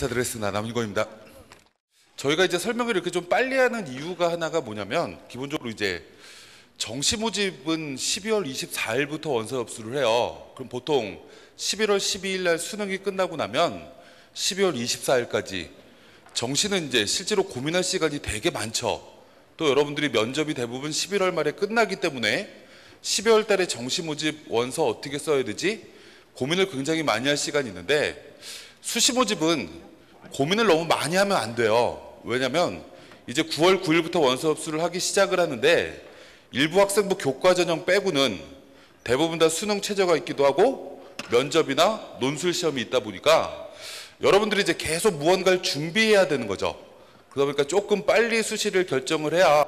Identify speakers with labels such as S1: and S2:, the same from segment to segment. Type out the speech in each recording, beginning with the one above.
S1: 인사드리겠습니다. 남인권입니다. 저희가 이제 설명을 이렇게 좀 빨리 하는 이유가 하나가 뭐냐면 기본적으로 이제 정시 모집은 12월 24일부터 원서 접수를 해요. 그럼 보통 11월 12일 날 수능이 끝나고 나면 12월 24일까지 정시는 이제 실제로 고민할 시간이 되게 많죠. 또 여러분들이 면접이 대부분 11월 말에 끝나기 때문에 12월 달에 정시 모집 원서 어떻게 써야 되지? 고민을 굉장히 많이 할 시간이 있는데 수시 모집은 고민을 너무 많이 하면 안 돼요. 왜냐면 이제 9월 9일부터 원서 접수를 하기 시작을 하는데 일부 학생부 교과 전형 빼고는 대부분 다 수능 최저가 있기도 하고 면접이나 논술 시험이 있다 보니까 여러분들이 이제 계속 무언가를 준비해야 되는 거죠. 그러다 보니까 조금 빨리 수시를 결정을 해야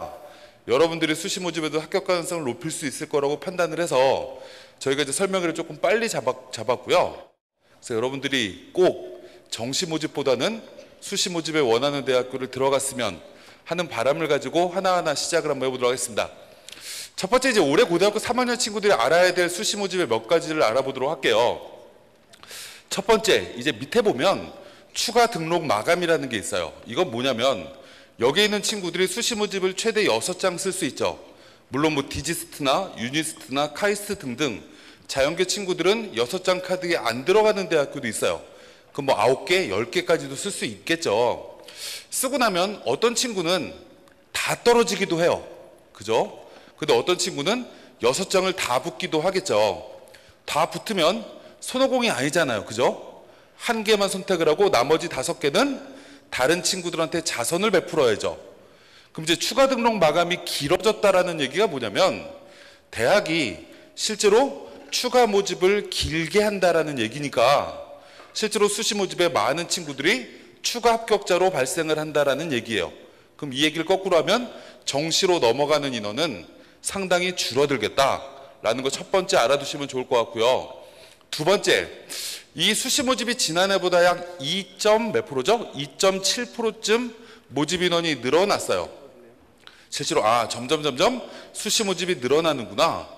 S1: 여러분들이 수시 모집에도 합격 가능성을 높일 수 있을 거라고 판단을 해서 저희가 이제 설명을 조금 빨리 잡았, 잡았고요. 그래서 여러분들이 꼭 정시 모집보다는 수시 모집에 원하는 대학교를 들어갔으면 하는 바람을 가지고 하나하나 시작을 한번 해보도록 하겠습니다. 첫 번째 이제 올해 고등학교 3학년 친구들이 알아야 될 수시 모집의 몇 가지를 알아보도록 할게요. 첫 번째 이제 밑에 보면 추가 등록 마감이라는 게 있어요. 이건 뭐냐면 여기 있는 친구들이 수시 모집을 최대 6장 쓸 수 있죠. 물론 뭐 디지스트나 유니스트나 카이스트 등등 자연계 친구들은 6장 카드에 안 들어가는 대학교도 있어요. 그럼 뭐 9개, 10개까지도 쓸 수 있겠죠. 쓰고 나면 어떤 친구는 다 떨어지기도 해요. 그죠? 근데 어떤 친구는 6장을 다 붙기도 하겠죠. 다 붙으면 손오공이 아니잖아요. 그죠? 한 개만 선택을 하고 나머지 다섯 개는 다른 친구들한테 자선을 베풀어야죠. 그럼 이제 추가 등록 마감이 길어졌다라는 얘기가 뭐냐면 대학이 실제로 추가 모집을 길게 한다라는 얘기니까 실제로 수시 모집에 많은 친구들이 추가 합격자로 발생을 한다라는 얘기예요. 그럼 이 얘기를 거꾸로 하면 정시로 넘어가는 인원은 상당히 줄어들겠다라는 거 첫 번째 알아두시면 좋을 것 같고요. 두 번째, 이 수시 모집이 지난해보다 약 2점 몇 프로죠? 2.7%쯤 모집 인원이 늘어났어요. 실제로 아 점점 점점 수시 모집이 늘어나는구나.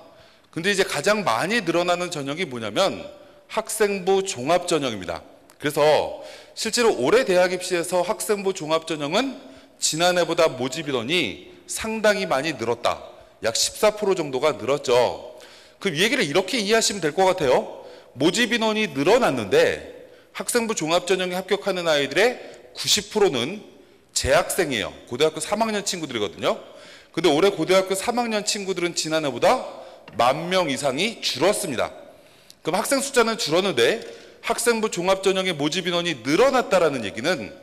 S1: 근데 이제 가장 많이 늘어나는 전형이 뭐냐면 학생부 종합 전형입니다. 그래서 실제로 올해 대학 입시에서 학생부 종합 전형은 지난해보다 모집 인원이 상당히 많이 늘었다. 약 14% 정도가 늘었죠. 그럼 이 얘기를 이렇게 이해하시면 될 것 같아요. 모집 인원이 늘어났는데 학생부 종합 전형에 합격하는 아이들의 90%는 재학생이에요. 고등학교 3학년 친구들이거든요. 근데 올해 고등학교 3학년 친구들은 지난해보다 만 명 이상이 줄었습니다. 그럼 학생 숫자는 줄었는데 학생부 종합 전형의 모집 인원이 늘어났다라는 얘기는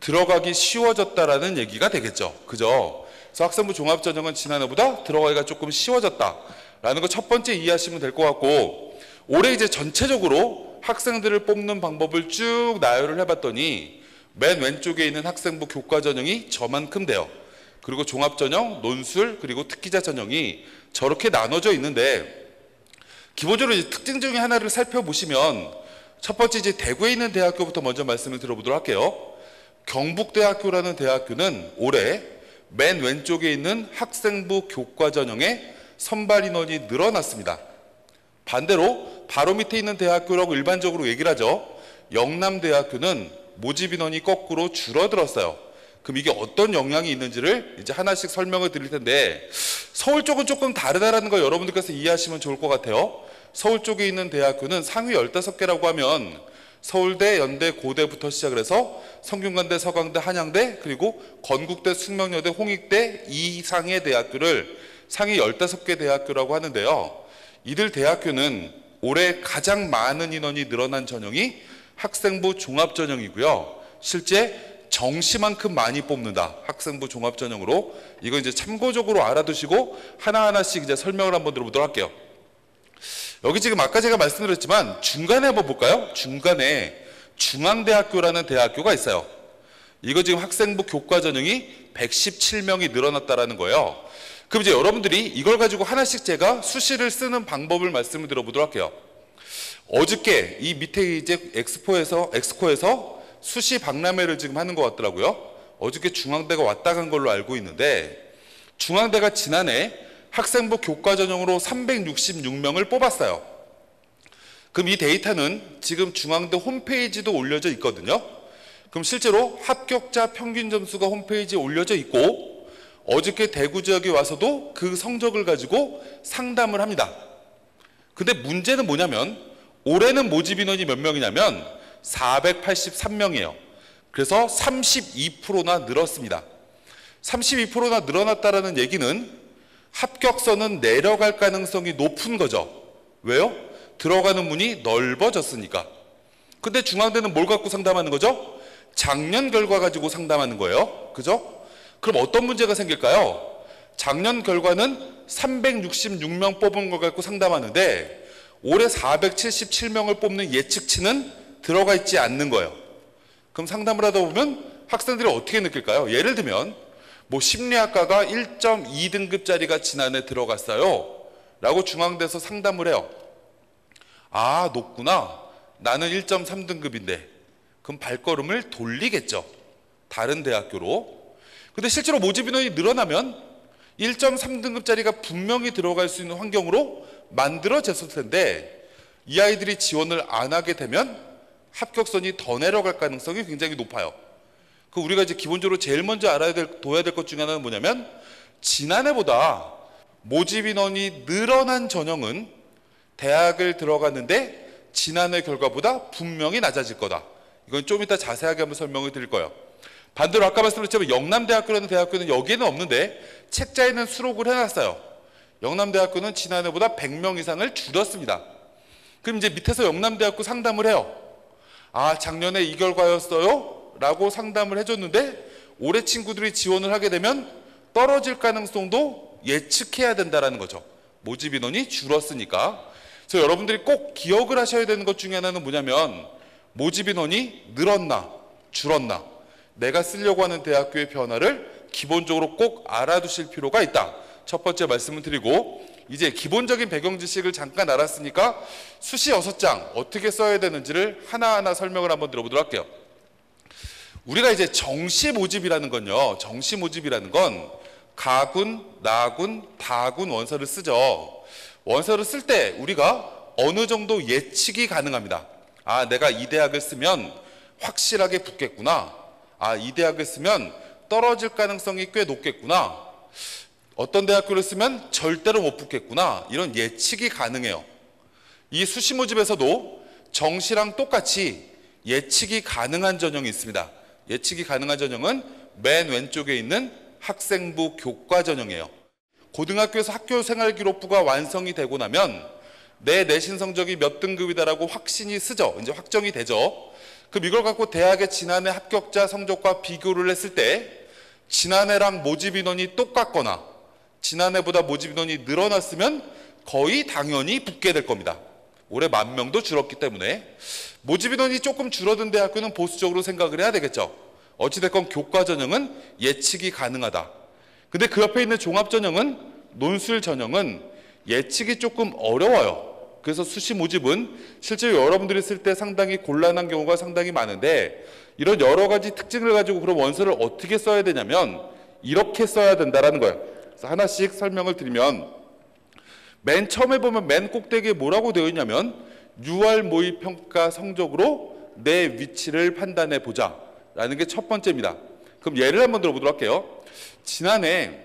S1: 들어가기 쉬워졌다라는 얘기가 되겠죠. 그죠? 그래서 학생부 종합 전형은 지난해보다 들어가기가 조금 쉬워졌다라는 거 첫 번째 이해하시면 될 것 같고 올해 이제 전체적으로 학생들을 뽑는 방법을 쭉 나열을 해봤더니 맨 왼쪽에 있는 학생부 교과 전형이 저만큼 돼요. 그리고 종합 전형, 논술, 그리고 특기자 전형이 저렇게 나눠져 있는데 기본적으로 특징 중에 하나를 살펴보시면 첫 번째 이제 대구에 있는 대학교부터 먼저 말씀을 들어보도록 할게요. 경북대학교라는 대학교는 올해 맨 왼쪽에 있는 학생부 교과 전형의 선발 인원이 늘어났습니다. 반대로 바로 밑에 있는 대학교라고 일반적으로 얘기를 하죠. 영남대학교는 모집 인원이 거꾸로 줄어들었어요. 그럼 이게 어떤 영향이 있는지를 이제 하나씩 설명을 드릴 텐데 서울 쪽은 조금 다르다라는 걸 여러분들께서 이해하시면 좋을 것 같아요. 서울 쪽에 있는 대학교는 상위 15개라고 하면 서울대, 연대, 고대부터 시작을 해서 성균관대, 서강대, 한양대, 그리고 건국대, 숙명여대, 홍익대 이상의 대학교를 상위 15개 대학교라고 하는데요. 이들 대학교는 올해 가장 많은 인원이 늘어난 전형이 학생부 종합 전형이고요. 실제 정시만큼 많이 뽑는다. 학생부 종합 전형으로. 이거 이제 참고적으로 알아두시고 하나하나씩 이제 설명을 한번 들어보도록 할게요. 여기 지금 아까 제가 말씀드렸지만 중간에 한번 볼까요? 중간에 중앙대학교라는 대학교가 있어요. 이거 지금 학생부 교과 전형이 117명이 늘어났다라는 거예요. 그럼 이제 여러분들이 이걸 가지고 하나씩 제가 수시를 쓰는 방법을 말씀을 드려보도록 할게요. 어저께 이 밑에 이제 엑스포에서 엑스코에서 수시 박람회를 지금 하는 것 같더라고요. 어저께 중앙대가 왔다 간 걸로 알고 있는데 중앙대가 지난해 학생부 교과 전형으로 366명을 뽑았어요. 그럼 이 데이터는 지금 중앙대 홈페이지도 올려져 있거든요. 그럼 실제로 합격자 평균 점수가 홈페이지에 올려져 있고 어저께 대구 지역에 와서도 그 성적을 가지고 상담을 합니다. 근데 문제는 뭐냐면 올해는 모집 인원이 몇 명이냐면 483명이에요. 그래서 32%나 늘었습니다. 32%나 늘어났다라는 얘기는 합격선은 내려갈 가능성이 높은 거죠. 왜요? 들어가는 문이 넓어졌으니까. 근데 중앙대는 뭘 갖고 상담하는 거죠? 작년 결과 가지고 상담하는 거예요. 그죠? 그럼 어떤 문제가 생길까요? 작년 결과는 366명 뽑은 걸 갖고 상담하는데 올해 477명을 뽑는 예측치는 들어가 있지 않는 거예요. 그럼 상담을 하다 보면 학생들이 어떻게 느낄까요? 예를 들면 뭐 심리학과가 1.2등급짜리가 지난해 들어갔어요. 라고 중앙대에서 상담을 해요. 아, 높구나. 나는 1.3등급인데. 그럼 발걸음을 돌리겠죠. 다른 대학교로. 근데 실제로 모집 인원이 늘어나면 1.3등급짜리가 분명히 들어갈 수 있는 환경으로 만들어졌을 텐데 이 아이들이 지원을 안 하게 되면 합격선이 더 내려갈 가능성이 굉장히 높아요. 그 우리가 이제 기본적으로 제일 먼저 알아야 될, 둬야 될 것 중에 하나는 뭐냐면 지난해보다 모집 인원이 늘어난 전형은 대학을 들어갔는데 지난해 결과보다 분명히 낮아질 거다. 이건 좀 이따 자세하게 한번 설명을 드릴 거예요. 반대로 아까 말씀드렸지만 영남대학교라는 대학교는 여기에는 없는데 책자에는 수록을 해놨어요. 영남대학교는 지난해보다 100명 이상을 줄였습니다. 그럼 이제 밑에서 영남대학교 상담을 해요. 아, 작년에 이 결과였어요? 라고 상담을 해줬는데 올해 친구들이 지원을 하게 되면 떨어질 가능성도 예측해야 된다라는 거죠. 모집 인원이 줄었으니까. 그래서 여러분들이 꼭 기억을 하셔야 되는 것 중에 하나는 뭐냐면 모집 인원이 늘었나 줄었나 내가 쓰려고 하는 대학교의 변화를 기본적으로 꼭 알아두실 필요가 있다. 첫 번째 말씀을 드리고 이제 기본적인 배경 지식을 잠깐 알았으니까 수시 6장 어떻게 써야 되는지를 하나하나 설명을 한번 들어보도록 할게요. 우리가 이제 정시 모집이라는 건요. 정시 모집이라는 건 가군, 나군, 다군 원서를 쓰죠. 원서를 쓸 때 우리가 어느 정도 예측이 가능합니다. 아, 내가 이 대학을 쓰면 확실하게 붙겠구나. 아, 이 대학을 쓰면 떨어질 가능성이 꽤 높겠구나. 어떤 대학교를 쓰면 절대로 못 붙겠구나. 이런 예측이 가능해요. 이 수시 모집에서도 정시랑 똑같이 예측이 가능한 전형이 있습니다. 예측이 가능한 전형은 맨 왼쪽에 있는 학생부 교과 전형이에요. 고등학교에서 학교 생활 기록부가 완성이 되고 나면 내 내신 성적이 몇 등급이다라고 확신이 쓰죠. 이제 확정이 되죠. 그럼 이걸 갖고 대학의 지난해 합격자 성적과 비교를 했을 때 지난해랑 모집 인원이 똑같거나 지난해보다 모집 인원이 늘어났으면 거의 당연히 붙게 될 겁니다. 올해 만 명도 줄었기 때문에 모집 인원이 조금 줄어든 대학교는 보수적으로 생각을 해야 되겠죠. 어찌됐건 교과 전형은 예측이 가능하다. 근데 그 옆에 있는 종합 전형은 논술 전형은 예측이 조금 어려워요. 그래서 수시 모집은 실제로 여러분들이 쓸 때 상당히 곤란한 경우가 상당히 많은데 이런 여러 가지 특징을 가지고 그럼 원서를 어떻게 써야 되냐면 이렇게 써야 된다라는 거예요. 그래서 하나씩 설명을 드리면 맨 처음에 보면 맨 꼭대기에 뭐라고 되어 있냐면 6월 모의 평가 성적으로 내 위치를 판단해 보자라는 게 첫 번째입니다. 그럼 예를 한번 들어보도록 할게요. 지난해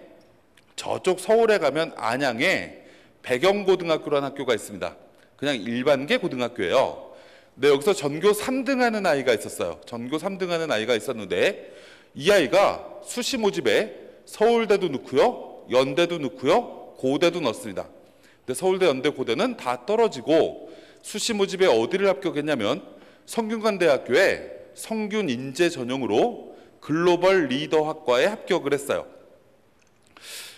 S1: 저쪽 서울에 가면 안양에 백영고등학교라는 학교가 있습니다. 그냥 일반계 고등학교예요. 근데 여기서 전교 3등 하는 아이가 있었어요. 전교 3등 하는 아이가 있었는데 이 아이가 수시 모집에 서울대도 넣고요. 연대도 넣고요. 고대도 넣습니다. 근데 서울대, 연대, 고대는 다 떨어지고 수시 모집에 어디를 합격했냐면 성균관대학교에 성균 인재 전형으로 글로벌 리더 학과에 합격을 했어요.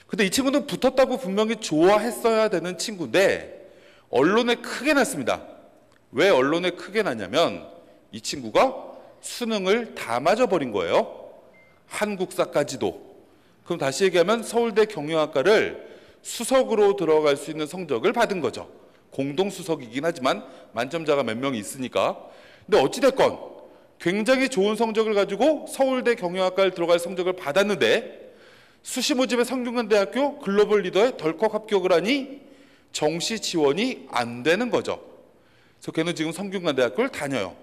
S1: 근데 이 친구는 붙었다고 분명히 좋아했어야 되는 친구인데 언론에 크게 났습니다. 왜 언론에 크게 났냐면 이 친구가 수능을 다 맞아버린 거예요. 한국사까지도. 그럼 다시 얘기하면 서울대 경영학과를 수석으로 들어갈 수 있는 성적을 받은 거죠. 공동 수석이긴 하지만 만점자가 몇 명이 있으니까. 근데 어찌 됐건 굉장히 좋은 성적을 가지고 서울대 경영학과를 들어갈 성적을 받았는데 수시 모집에 성균관대학교 글로벌 리더에 덜컥 합격을 하니 정시 지원이 안 되는 거죠. 그래서 걔는 지금 성균관대학교를 다녀요.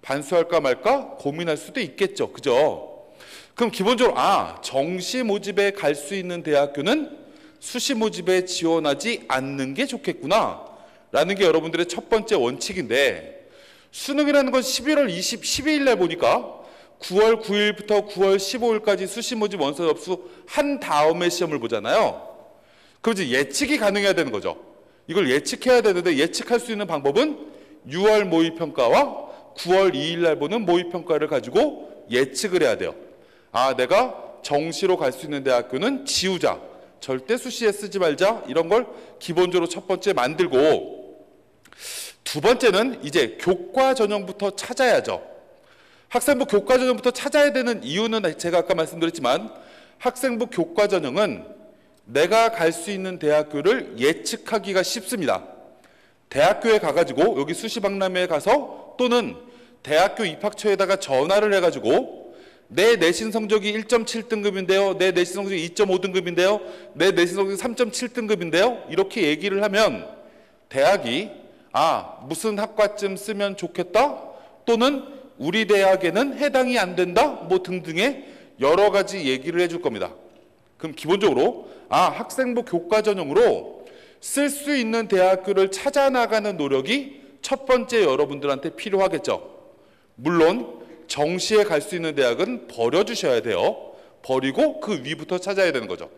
S1: 반수할까 말까 고민할 수도 있겠죠. 그죠? 그럼 기본적으로 아, 정시 모집에 갈 수 있는 대학교는 수시 모집에 지원하지 않는 게 좋겠구나. 라는 게 여러분들의 첫 번째 원칙인데 수능이라는 건 11월 20, 12일 날 보니까 9월 9일부터 9월 15일까지 수시 모집 원서 접수 한 다음에 시험을 보잖아요. 이제 예측이 가능해야 되는 거죠. 이걸 예측해야 되는데 예측할 수 있는 방법은 6월 모의 평가와 9월 2일 날 보는 모의 평가를 가지고 예측을 해야 돼요. 아, 내가 정시로 갈 수 있는 대학교는 지우자. 절대 수시에 쓰지 말자. 이런 걸 기본적으로 첫 번째 만들고 두 번째는 이제 교과 전형부터 찾아야죠. 학생부 교과 전형부터 찾아야 되는 이유는 제가 아까 말씀드렸지만 학생부 교과 전형은 내가 갈 수 있는 대학교를 예측하기가 쉽습니다. 대학교에 가가지고 여기 수시박람회에 가서 또는 대학교 입학처에다가 전화를 해가지고 내 내신 성적이 1.7등급인데요. 내 내신 성적이 2.5등급인데요. 내 내신 성적이 3.7등급인데요. 이렇게 얘기를 하면 대학이 아 무슨 학과쯤 쓰면 좋겠다 또는 우리 대학에는 해당이 안 된다 뭐 등등의 여러 가지 얘기를 해줄 겁니다. 그럼 기본적으로 아 학생부 교과 전형으로 쓸 수 있는 대학교를 찾아 나가는 노력이 첫 번째 여러분들한테 필요하겠죠. 물론 정시에 갈 수 있는 대학은 버려 주셔야 돼요. 버리고 그 위부터 찾아야 되는 거죠.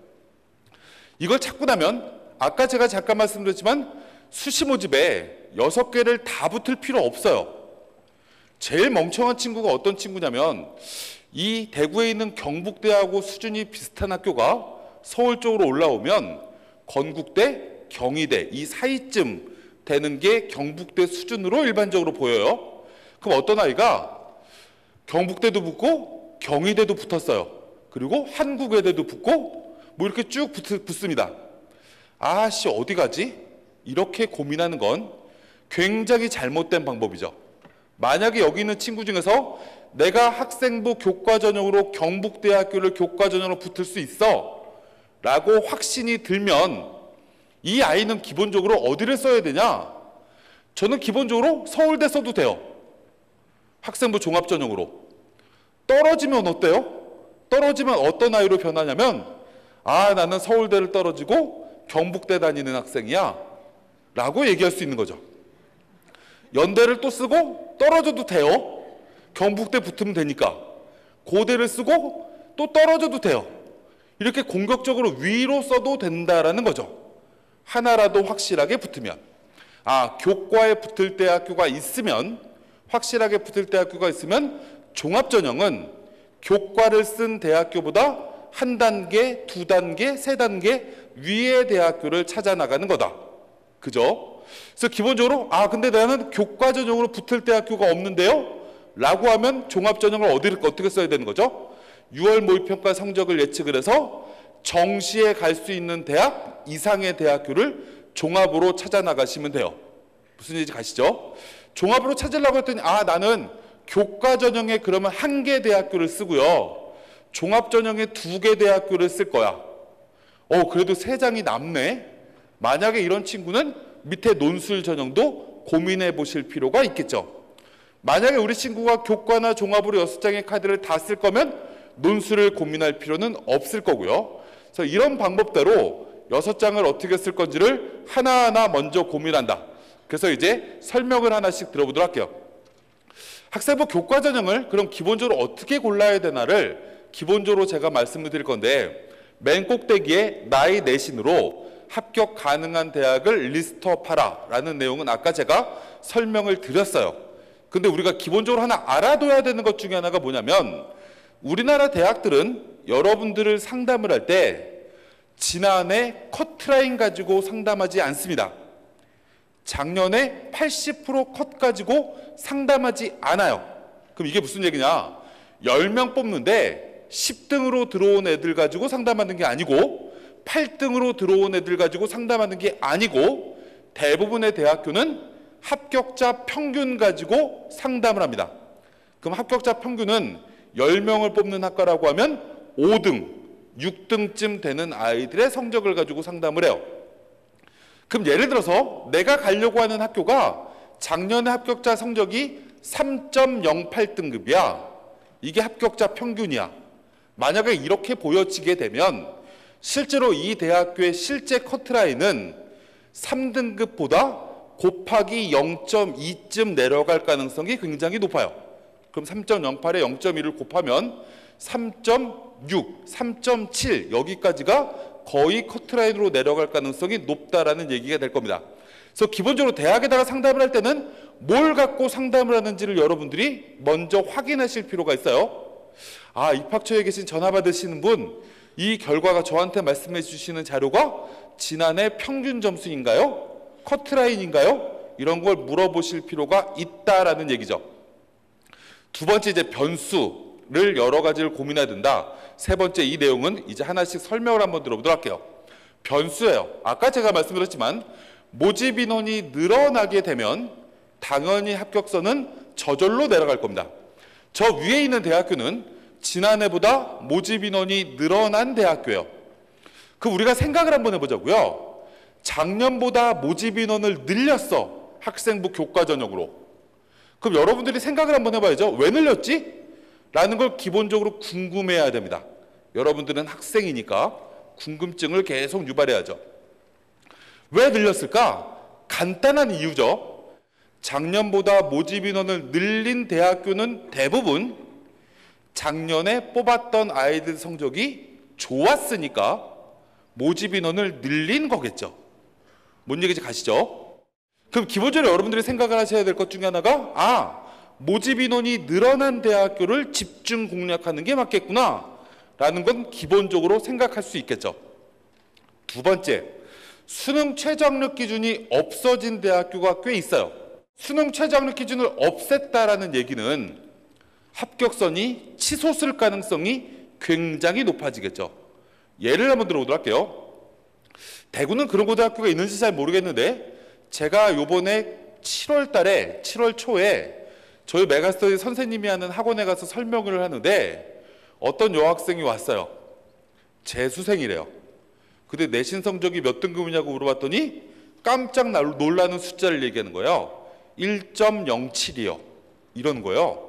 S1: 이걸 찾고 나면 아까 제가 잠깐 말씀드렸지만 수시 모집에 여섯 개를 다 붙을 필요 없어요. 제일 멍청한 친구가 어떤 친구냐면 이 대구에 있는 경북대하고 수준이 비슷한 학교가 서울 쪽으로 올라오면 건국대, 경희대 이 사이쯤 되는 게 경북대 수준으로 일반적으로 보여요. 그럼 어떤 아이가 경북대도 붙고 경희대도 붙었어요. 그리고 한국외대도 붙고 뭐 이렇게 쭉 붙, 붙습니다. 아씨 어디 가지? 이렇게 고민하는 건 굉장히 잘못된 방법이죠. 만약에 여기 있는 친구 중에서 내가 학생부 교과 전형으로 경북대학교를 교과 전형으로 붙을 수 있어 라고 확신이 들면 이 아이는 기본적으로 어디를 써야 되냐? 저는 기본적으로 서울대 써도 돼요. 학생부 종합 전형으로. 떨어지면 어때요? 떨어지면 어떤 아이로 변하냐면 아 나는 서울대를 떨어지고 경북대 다니는 학생이야 라고 얘기할 수 있는 거죠. 연대를 또 쓰고 떨어져도 돼요. 경북대 붙으면 되니까. 고대를 쓰고 또 떨어져도 돼요. 이렇게 공격적으로 위로 써도 된다라는 거죠. 하나라도 확실하게 붙으면. 아, 교과에 붙을 대학교가 있으면 확실하게 붙을 대학교가 있으면 종합전형은 교과를 쓴 대학교보다 한 단계, 두 단계, 세 단계 위의 대학교를 찾아 나가는 거다. 그죠? 그래서 기본적으로 아 근데 나는 교과 전형으로 붙을 대학교가 없는데요. 라고 하면 종합 전형을 어디를 어떻게 써야 되는 거죠? 6월 모의평가 성적을 예측을 해서 정시에 갈 수 있는 대학 이상의 대학교를 종합으로 찾아 나가시면 돼요. 무슨 얘기인지 가시죠? 종합으로 찾으려고 했더니 아 나는 교과 전형에 그러면 한 개 대학교를 쓰고요. 종합 전형에 두 개 대학교를 쓸 거야. 어 그래도 세 장이 남네. 만약에 이런 친구는 밑에 논술 전형도 고민해 보실 필요가 있겠죠. 만약에 우리 친구가 교과나 종합으로 여섯 장의 카드를 다 쓸 거면 논술을 고민할 필요는 없을 거고요. 그래서 이런 방법대로 여섯 장을 어떻게 쓸 건지를 하나하나 먼저 고민한다. 그래서 이제 설명을 하나씩 들어보도록 할게요. 학생부 교과 전형을 그럼 기본적으로 어떻게 골라야 되나를 기본적으로 제가 말씀을 드릴 건데 맨 꼭대기에 나의 내신으로 합격 가능한 대학을 리스트업하라라는 내용은 아까 제가 설명을 드렸어요. 근데 우리가 기본적으로 하나 알아둬야 되는 것 중에 하나가 뭐냐면 우리나라 대학들은 여러분들을 상담을 할 때 지난해 커트라인 가지고 상담하지 않습니다. 작년에 80%컷 가지고 상담하지 않아요. 그럼 이게 무슨 얘기냐? 10명 뽑는데 10등으로 들어온 애들 가지고 상담하는 게 아니고 8등으로 들어온 애들 가지고 상담하는 게 아니고 대부분의 대학교는 합격자 평균 가지고 상담을 합니다. 그럼 합격자 평균은 10명을 뽑는 학과라고 하면 5등, 6등쯤 되는 아이들의 성적을 가지고 상담을 해요. 그럼 예를 들어서 내가 가려고 하는 학교가 작년에 합격자 성적이 3.08등급이야. 이게 합격자 평균이야. 만약에 이렇게 보여지게 되면 실제로 이 대학교의 실제 커트라인은 3등급보다 곱하기 0.2쯤 내려갈 가능성이 굉장히 높아요. 그럼 3.08에 0.1을 곱하면 3.6, 3.7 여기까지가 거의 커트라인으로 내려갈 가능성이 높다라는 얘기가 될 겁니다. 그래서 기본적으로 대학에다가 상담을 할 때는 뭘 갖고 상담을 하는지를 여러분들이 먼저 확인하실 필요가 있어요. 아, 입학처에 계신 전화 받으시는 분, 이 결과가 저한테 말씀해 주시는 자료가 지난해 평균 점수인가요? 커트라인인가요? 이런 걸 물어보실 필요가 있다라는 얘기죠. 두 번째 이제 변수를 여러 가지를 고민해야 된다. 세 번째 이 내용은 이제 하나씩 설명을 한번 들어보도록 할게요. 변수예요. 아까 제가 말씀드렸지만 모집 인원이 늘어나게 되면 당연히 합격선은 저절로 내려갈 겁니다. 저 위에 있는 대학교는 지난해보다 모집 인원이 늘어난 대학교예요. 그 우리가 생각을 한번 해보자고요. 작년보다 모집 인원을 늘렸어. 학생부 교과 전형으로. 그럼 여러분들이 생각을 한번 해봐야죠. 왜 늘렸지? 라는 걸 기본적으로 궁금해야 됩니다. 여러분들은 학생이니까 궁금증을 계속 유발해야죠. 왜 늘렸을까? 간단한 이유죠. 작년보다 모집 인원을 늘린 대학교는 대부분 작년에 뽑았던 아이들 성적이 좋았으니까 모집 인원을 늘린 거겠죠. 뭔 얘기인지 가시죠? 그럼 기본적으로 여러분들이 생각을 하셔야 될 것 중에 하나가 아 모집 인원이 늘어난 대학교를 집중 공략하는 게 맞겠구나 라는 건 기본적으로 생각할 수 있겠죠. 두 번째, 수능 최저학력 기준이 없어진 대학교가 꽤 있어요. 수능 최저학력 기준을 없앴다라는 얘기는 합격선이 치솟을 가능성이 굉장히 높아지겠죠. 예를 한번 들어보도록 할게요. 대구는 그런 고등학교가 있는지 잘 모르겠는데 제가 요번에 7월 달에 7월 초에 저희 메가스터디 선생님이 하는 학원에 가서 설명을 하는데 어떤 여학생이 왔어요. 재수생이래요. 근데 내신 성적이 몇 등급이냐고 물어봤더니 깜짝 놀라는 숫자를 얘기하는 거예요. 1.07이요. 이런 거예요.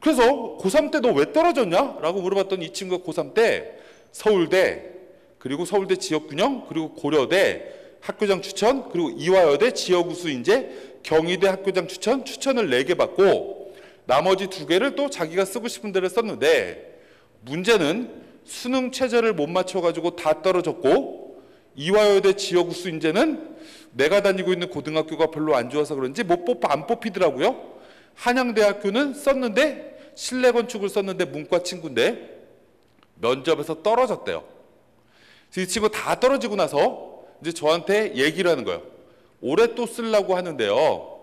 S1: 그래서 고3 때 너 왜 떨어졌냐? 라고 물어봤더니 이 친구가 고3 때 서울대, 그리고 서울대 지역균형, 그리고 고려대 학교장 추천, 그리고 이화여대 지역우수 인재, 경희대 학교장 추천, 추천을 4개 받고 나머지 두 개를 또 자기가 쓰고 싶은 데를 썼는데 문제는 수능 최저를 못 맞춰가지고 다 떨어졌고 이화여대 지역우수 인재는 내가 다니고 있는 고등학교가 별로 안 좋아서 그런지 못 뽑, 안 뽑히더라고요. 한양대학교는 썼는데 실내 건축을 썼는데 문과 친구인데 면접에서 떨어졌대요. 이 친구 다 떨어지고 나서 이제 저한테 얘기를 하는 거예요. 올해 또 쓰려고 하는데요.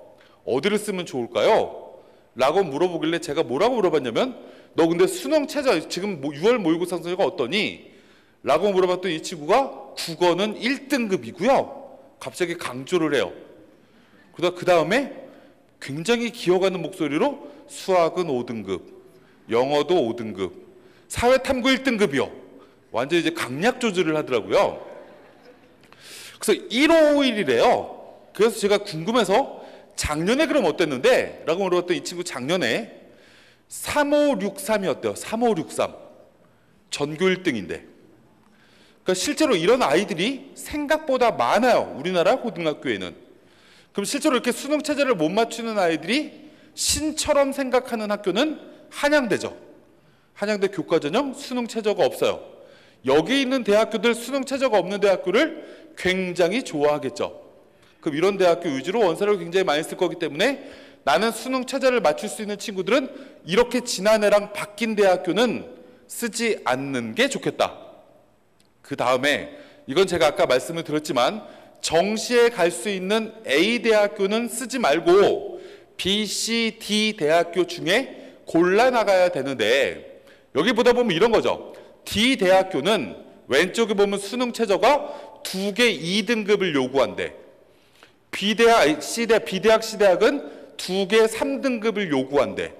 S1: 어디를 쓰면 좋을까요? 라고 물어보길래 제가 뭐라고 물어봤냐면 너 근데 수능 최저 지금 6월 모의고사 성적이 어떠니? 라고 물어봤더니 이 친구가 국어는 1등급이고요. 갑자기 강조를 해요. 그러다 그 다음에 굉장히 기어가는 목소리로 수학은 5등급, 영어도 5등급, 사회탐구 1등급이요. 완전 이제 강약 조절을 하더라고요. 그래서 15일이래요. 그래서 제가 궁금해서 작년에 그럼 어땠는데? 라고 물어봤더니 이 친구 작년에 3563이었대요. 3563. 전교 1등인데. 그러니까 실제로 이런 아이들이 생각보다 많아요. 우리나라 고등학교에는. 그럼 실제로 이렇게 수능 체제를 못 맞추는 아이들이 신처럼 생각하는 학교는 한양대죠. 한양대 교과 전형 수능 체제가 없어요. 여기 있는 대학교들 수능 체제가 없는 대학교를 굉장히 좋아하겠죠. 그럼 이런 대학교 위주로 원서를 굉장히 많이 쓸 거기 때문에 나는 수능 체제를 맞출 수 있는 친구들은 이렇게 지난해랑 바뀐 대학교는 쓰지 않는 게 좋겠다. 그 다음에 이건 제가 아까 말씀을 드렸지만 정시에 갈 수 있는 A 대학교는 쓰지 말고 B, C, D 대학교 중에 골라 나가야 되는데 여기 보다 보면 이런 거죠. D 대학교는 왼쪽에 보면 수능 최저가 두 개 2등급을 요구한대. B 대학, C 대학, B 대학, C 대학은 두 개 3등급을 요구한대.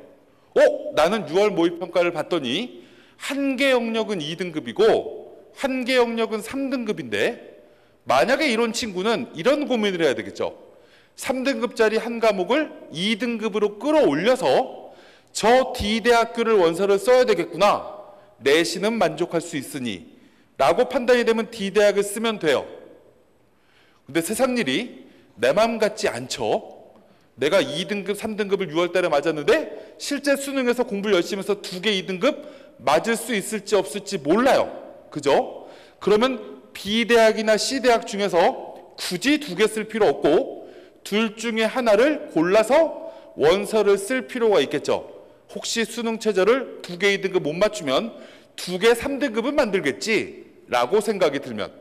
S1: 어? 나는 6월 모의평가를 봤더니 한 개 영역은 2등급이고 한 개 영역은 3등급인데 만약에 이런 친구는 이런 고민을 해야 되겠죠. 3등급짜리 한 과목을 2등급으로 끌어올려서 저 D대학교를 원서를 써야 되겠구나. 내신은 만족할 수 있으니 라고 판단이 되면 D대학을 쓰면 돼요. 근데 세상 일이 내 마음 같지 않죠. 내가 2등급, 3등급을 6월 달에 맞았는데 실제 수능에서 공부를 열심히 해서 두 개 2등급 맞을 수 있을지 없을지 몰라요. 그죠? 그러면 B대학이나 C대학 중에서 굳이 두 개 쓸 필요 없고 둘 중에 하나를 골라서 원서를 쓸 필요가 있겠죠. 혹시 수능 최저를 두 개 2등급 못 맞추면 두 개 3등급은 만들겠지라고 생각이 들면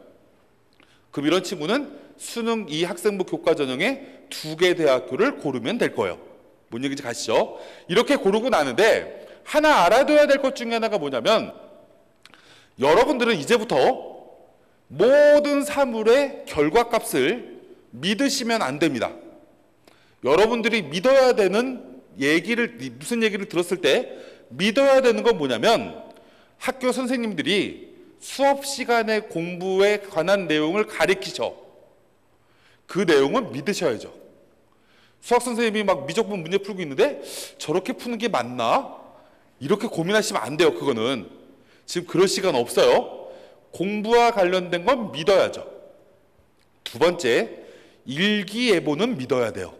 S1: 그럼 이런 친구는 수능 이 학생부 교과 전형에 두 개 대학교를 고르면 될 거예요. 뭔 얘기인지 가시죠? 이렇게 고르고 나는데 하나 알아둬야 될 것 중에 하나가 뭐냐면 여러분들은 이제부터 모든 사물의 결과값을 믿으시면 안 됩니다. 여러분들이 믿어야 되는 얘기를 무슨 얘기를 들었을 때 믿어야 되는 건 뭐냐면 학교 선생님들이 수업 시간에 공부에 관한 내용을 가리키셔. 그 내용은 믿으셔야죠. 수학 선생님이 막 미적분 문제 풀고 있는데 저렇게 푸는 게 맞나? 이렇게 고민하시면 안 돼요. 그거는 지금 그럴 시간 없어요. 공부와 관련된 건 믿어야죠. 두 번째, 일기예보는 믿어야 돼요.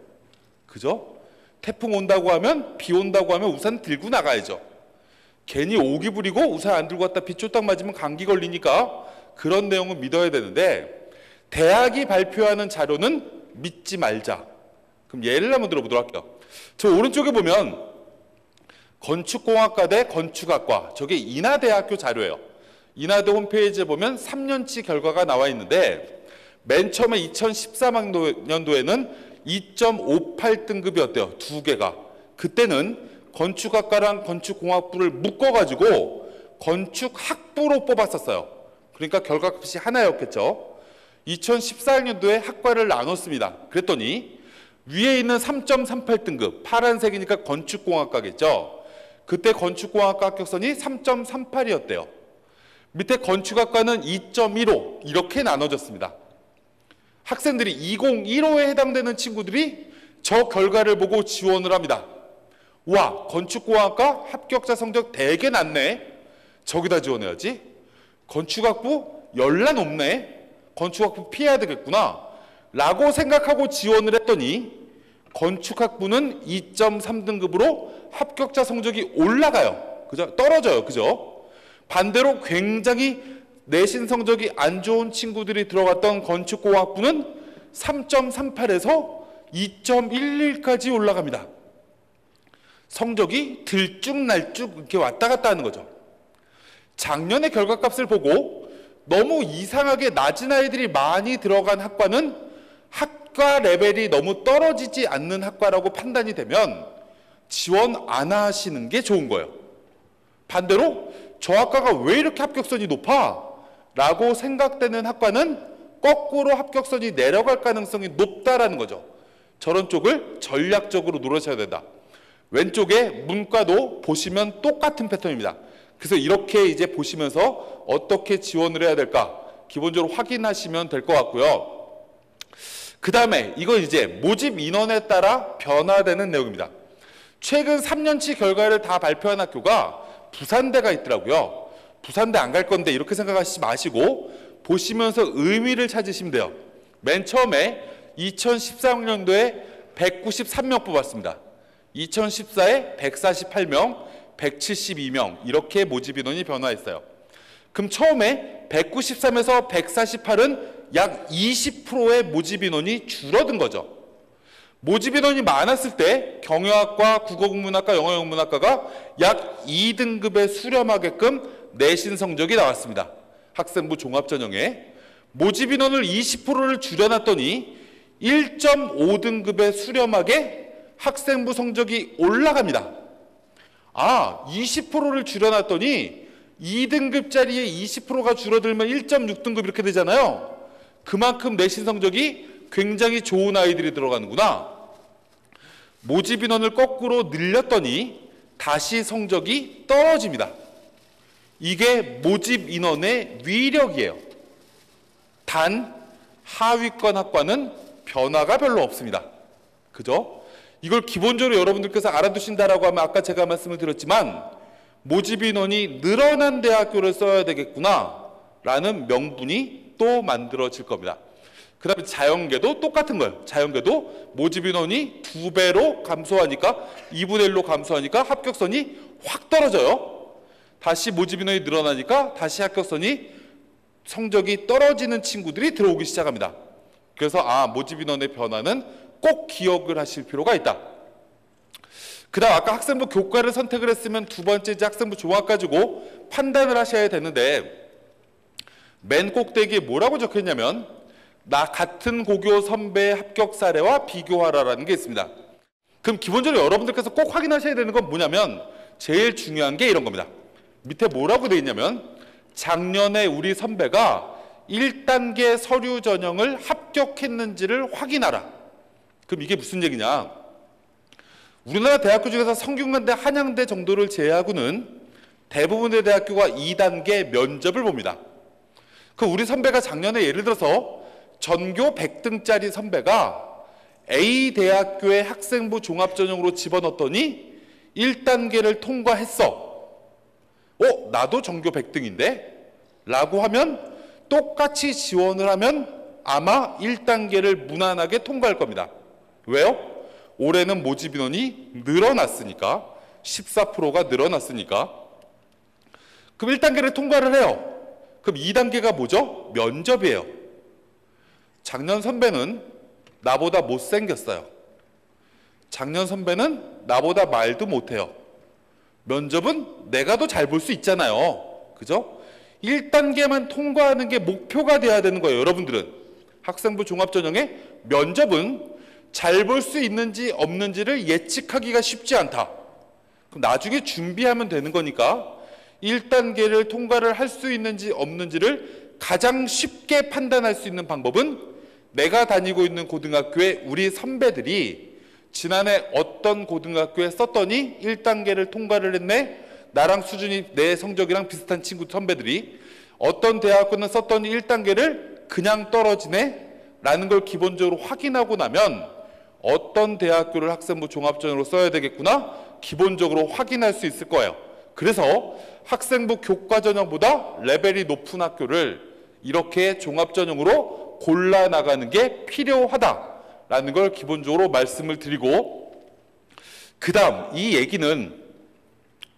S1: 그죠? 태풍 온다고 하면 비 온다고 하면 우산 들고 나가야죠. 괜히 오기 부리고 우산 안 들고 왔다 비 쫄딱 맞으면 감기 걸리니까 그런 내용은 믿어야 되는데 대학이 발표하는 자료는 믿지 말자. 그럼 예를 한번 들어보도록 할게요. 저 오른쪽에 보면 건축공학과 대 건축학과 저게 인하대학교 자료예요. 인하대 홈페이지에 보면 3년치 결과가 나와 있는데 맨 처음에 2013년도에는 2.58등급이었대요. 두 개가. 그때는 건축학과랑 건축공학부를 묶어가지고 건축학부로 뽑았었어요. 그러니까 결과값이 하나였겠죠. 2014년도에 학과를 나눴습니다. 그랬더니 위에 있는 3.38등급 파란색이니까 건축공학과겠죠. 그때 건축공학과 합격선이 3.38이었대요. 밑에 건축학과는 2.15 이렇게 나눠졌습니다. 학생들이 2015에 해당되는 친구들이 저 결과를 보고 지원을 합니다. 와, 건축공학과 합격자 성적 되게 낮네. 저기다 지원해야지. 건축학부 열난 없네. 건축학부 피해야 되겠구나. 라고 생각하고 지원을 했더니 건축학부는 2.3등급으로 합격자 성적이 올라가요. 그죠? 떨어져요. 그죠? 반대로 굉장히 내신 성적이 안 좋은 친구들이 들어갔던 건축공학부는 3.38에서 2.11까지 올라갑니다. 성적이 들쭉날쭉 이렇게 왔다 갔다 하는 거죠. 작년의 결과값을 보고 너무 이상하게 낮은 아이들이 많이 들어간 학과는 학과 레벨이 너무 떨어지지 않는 학과라고 판단이 되면 지원 안 하시는 게 좋은 거예요. 반대로 저 학과가 왜 이렇게 합격선이 높아? 라고 생각되는 학과는 거꾸로 합격선이 내려갈 가능성이 높다라는 거죠. 저런 쪽을 전략적으로 노려셔야 된다. 왼쪽에 문과도 보시면 똑같은 패턴입니다. 그래서 이렇게 이제 보시면서 어떻게 지원을 해야 될까 기본적으로 확인하시면 될 것 같고요. 그 다음에 이건 이제 모집 인원에 따라 변화되는 내용입니다. 최근 3년치 결과를 다 발표한 학교가 부산대가 있더라고요. 부산대 안 갈 건데 이렇게 생각하시지 마시고 보시면서 의미를 찾으시면 돼요. 맨 처음에 2013년도에 193명 뽑았습니다. 2014에 148명, 172명 이렇게 모집 인원이 변화했어요. 그럼 처음에 193에서 148은 약 20%의 모집 인원이 줄어든 거죠. 모집 인원이 많았을 때 경영학과, 국어국문학과, 영어영문학과가 약 2등급에 수렴하게끔 내신 성적이 나왔습니다. 학생부 종합전형에 모집 인원을 20%를 줄여놨더니 1.5등급에 수렴하게 학생부 성적이 올라갑니다. 아, 20%를 줄여놨더니 2등급짜리에 20%가 줄어들면 1.6등급 이렇게 되잖아요. 그만큼 내신 성적이 굉장히 좋은 아이들이 들어가는구나. 모집 인원을 거꾸로 늘렸더니 다시 성적이 떨어집니다. 이게 모집 인원의 위력이에요. 단 하위권 학과는 변화가 별로 없습니다. 그죠? 이걸 기본적으로 여러분들께서 알아두신다라고 하면 아까 제가 말씀을 드렸지만 모집 인원이 늘어난 대학교를 써야 되겠구나라는 명분이 또 만들어질 겁니다. 그 다음에 자연계도 똑같은 거예요. 자연계도 모집 인원이 두 배로 감소하니까 2분의 1로 감소하니까 합격선이 확 떨어져요. 다시 모집 인원이 늘어나니까 다시 합격선이 성적이 떨어지는 친구들이 들어오기 시작합니다. 그래서 아 모집 인원의 변화는 꼭 기억을 하실 필요가 있다. 그 다음 아까 학생부 교과를 선택을 했으면 두 번째 이제 학생부 종합 가지고 판단을 하셔야 되는데 맨 꼭대기에 뭐라고 적혀있냐면 나 같은 고교 선배 합격 사례와 비교하라라는 게 있습니다. 그럼 기본적으로 여러분들께서 꼭 확인하셔야 되는 건 뭐냐면 제일 중요한 게 이런 겁니다. 밑에 뭐라고 돼 있냐면 작년에 우리 선배가 1단계 서류 전형을 합격했는지를 확인하라. 그럼 이게 무슨 얘기냐? 우리나라 대학교 중에서 성균관대, 한양대 정도를 제외하고는 대부분의 대학교가 2단계 면접을 봅니다. 그 우리 선배가 작년에 예를 들어서 전교 100등짜리 선배가 A 대학교의 학생부 종합전형으로 집어넣었더니 1단계를 통과했어. 어, 나도 전교 100등인데? 라고 하면 똑같이 지원을 하면 아마 1단계를 무난하게 통과할 겁니다. 왜요? 올해는 모집 인원이 늘어났으니까 14%가 늘어났으니까 그럼 1단계를 통과를 해요. 그럼 2단계가 뭐죠? 면접이에요. 작년 선배는 나보다 못생겼어요. 작년 선배는 나보다 말도 못해요. 면접은 내가 더 잘 볼 수 있잖아요. 그죠? 1단계만 통과하는 게 목표가 돼야 되는 거예요, 여러분들은. 학생부 종합전형의 면접은 잘 볼 수 있는지 없는지를 예측하기가 쉽지 않다. 그럼 나중에 준비하면 되는 거니까 1단계를 통과를 할 수 있는지 없는지를 가장 쉽게 판단할 수 있는 방법은 내가 다니고 있는 고등학교의 우리 선배들이 지난해 어떤 고등학교에 썼더니 1단계를 통과를 했네? 나랑 수준이 내 성적이랑 비슷한 친구 선배들이 어떤 대학교는 썼더니 1단계를 그냥 떨어지네? 라는 걸 기본적으로 확인하고 나면 어떤 대학교를 학생부 종합전으로 써야 되겠구나? 기본적으로 확인할 수 있을 거예요. 그래서 학생부 교과 전형보다 레벨이 높은 학교를 이렇게 종합 전형으로 골라 나가는 게 필요하다라는 걸 기본적으로 말씀을 드리고 그다음 이 얘기는